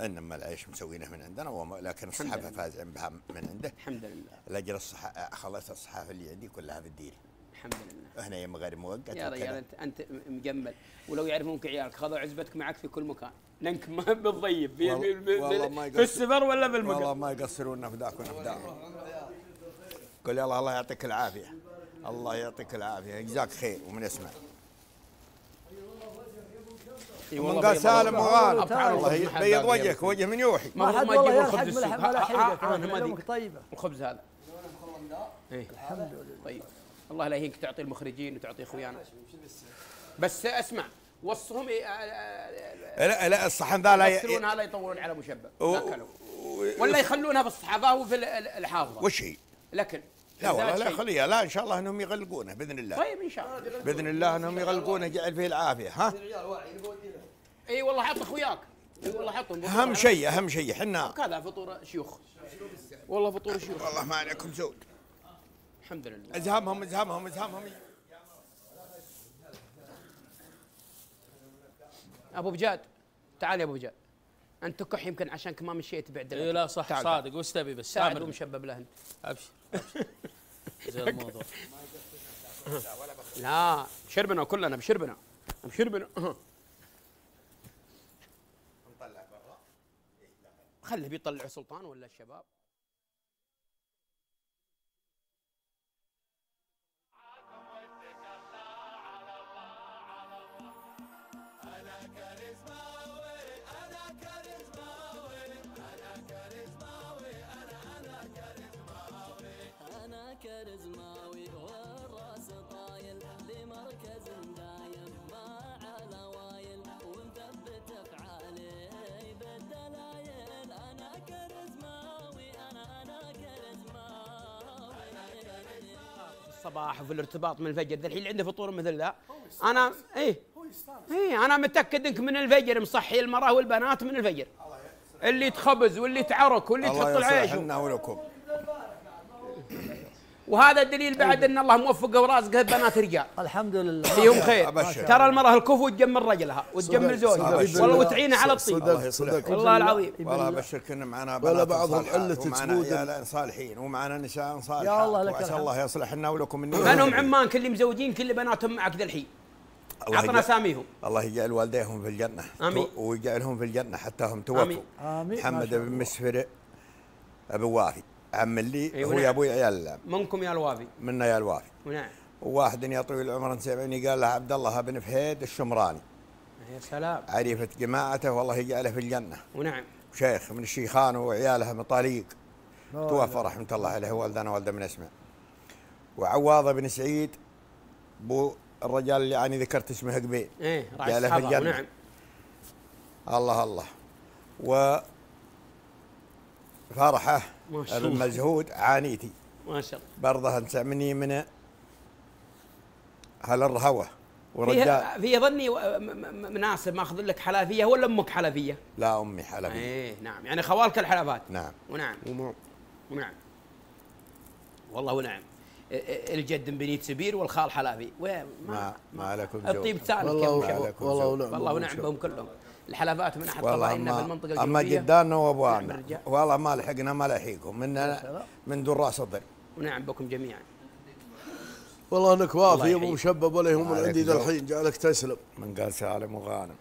إنما العيش مسوينه من عندنا وما لكن الصحافه فازعين بها من عنده. الحمد لله. لاجل الصح... خلصت الصحافة اللي عندي كلها في الديري الحمد لله هنا يم غير موقت يا. رجال انت انت مجمل ولو يعرفونك عيالك خذوا عزبتك معك في كل مكان لانك ما بالضيب في, والله- في, والله ما. السفر ولا في والله المكان ما يقصرون في ذاك وفي ذاك قل يلا الله يعطيك العافيه الله يعطيك العافيه يجزاك خير ومن يسمع من قال سالم وغالب الله ما يبيض وجهك وجه من يوحي ما ما هو حد ما والله يجيبون يلحق خبز ملح السوق ولا ها- حيلة ها- كمان ها- علومك هذيك. طيبة الخبز هذا إيه. الحمد لله طيب الله لا يهينك تعطي المخرجين وتعطي إخويانا. بس أسمع وصهم إيه، آه، آه، لا لا الصحن ذا لا يكسرون ي... هذا يطورون على مشبع و- لا. ولا يخلونها في الصحافه وفي ال- ال- الحافظة. وش هي؟ لكن لا والله لا. خليها. لا إن شاء الله إنهم يغلقونه بإذن الله. طيب إن شاء الله. بإذن الله إنهم يغلقونه جعل فيه العافية ها؟ إي والله حط إخوياك. إي والله حطهم. أهم شيء أهم شيء. حنا هذا فطور شيوخ. والله فطور شيوخ. والله ما عليكم سود الحمد لله. أزهمهم أزهمهم أزهمهم. أبو بجاد تعال يا أبو بجاد. أنت كح يمكن عشانك ما مشيت بعد اي لا صح تعال. صادق وش تبي بس؟ ساعد سامر ومشبب له أنت. ابشر ابشر زي الموضوع. لا بشربنا كلنا بشربنا بشربنا. خله بيطلع سلطان ولا الشباب. أنا كاريزماوي والراس طايل لمركز دايم ما على وايل ومثبت أفعالي بالدلايل. أنا كاريزماوي أنا أنا كاريزماوي الصباح وفي الارتباط من الفجر. ذا الحين اللي عنده فطور مثل ذا. أنا إيه. إيه أنا متأكد إنك من الفجر مصحي المرأة والبنات من الفجر. اللي تخبز واللي تعرك واللي تحط الله العيش. يصلح لنا ولكم. وهذا دليل بعد أن الله موفقه ورازقه بنات رجال. الحمد لله. فيهم خير. ترى المرأة الكفو تجمل رجلها وتجمل زوجها. والله وتعينه على. الطيب. الله يصلحك والله العظيم. والله ابشرك ان معنا بنات بعضهم علة ومعنا. عيال صالحين ومعنا نساء صالحات. يا الله لك وعسى الحمد. الله يصلح لنا ولكم النية. منهم عمان كل مزوجين كل بناتهم معك ذا الحين. يجعل- اساميهم الله يجعل والديهم في الجنة. آمين. تو- ويجعلهم في الجنة حتى هم توفوا. ما محمد بن. مسفر أبو وافي عم اللي أيوة هو نعم. يا أبوي عيال منكم يا الوافي منا يا الوافي ونعم وواحد يا طويل العمر سمعني قال له عبد الله بن فهيد الشمراني. يا سلام. عريفة جماعته والله يجعله في الجنة. ونعم. شيخ من الشيخان وعيالها مطاليق توفى رحمة الله عليه والدنا والده من اسمه وعواض بن سعيد بو الرجال اللي يعني ذكرت اسمه قبيل. إيه راعي جعله في الجنة. ونعم الله الله. و فرحة ما شاء ابن الله. مزهود عانيتي. ما شاء الله. برضه نسمني من هل الرهوة ورجال؟ فيها ظني و- م- م- مناسب ماخذ لك حلافية ولا أمك حلفيه؟ لا أمي حلبي إيه نعم. يعني خوالك الحلفات نعم. ونعم. ونعم. والله ونعم. إ- إ- الجد بنيت سبير والخال حلافي. وين؟ ما ما لكم الطيب يا والله والله. ونعم والله ونعم. بهم كلهم. الحلفات من أحد قبائلنا في اما المنطقة أما الجنوبية. جداننا نعم وابواننا الرجال. والله ما لحقنا ما لحقكم من من دون راس الضر ونعم بكم جميعا. والله أنك وافي ابو يحييك. مشبب ولا يهم عليك عندي ذا. الحين جعلك تسلم. من قال سالم وغانم.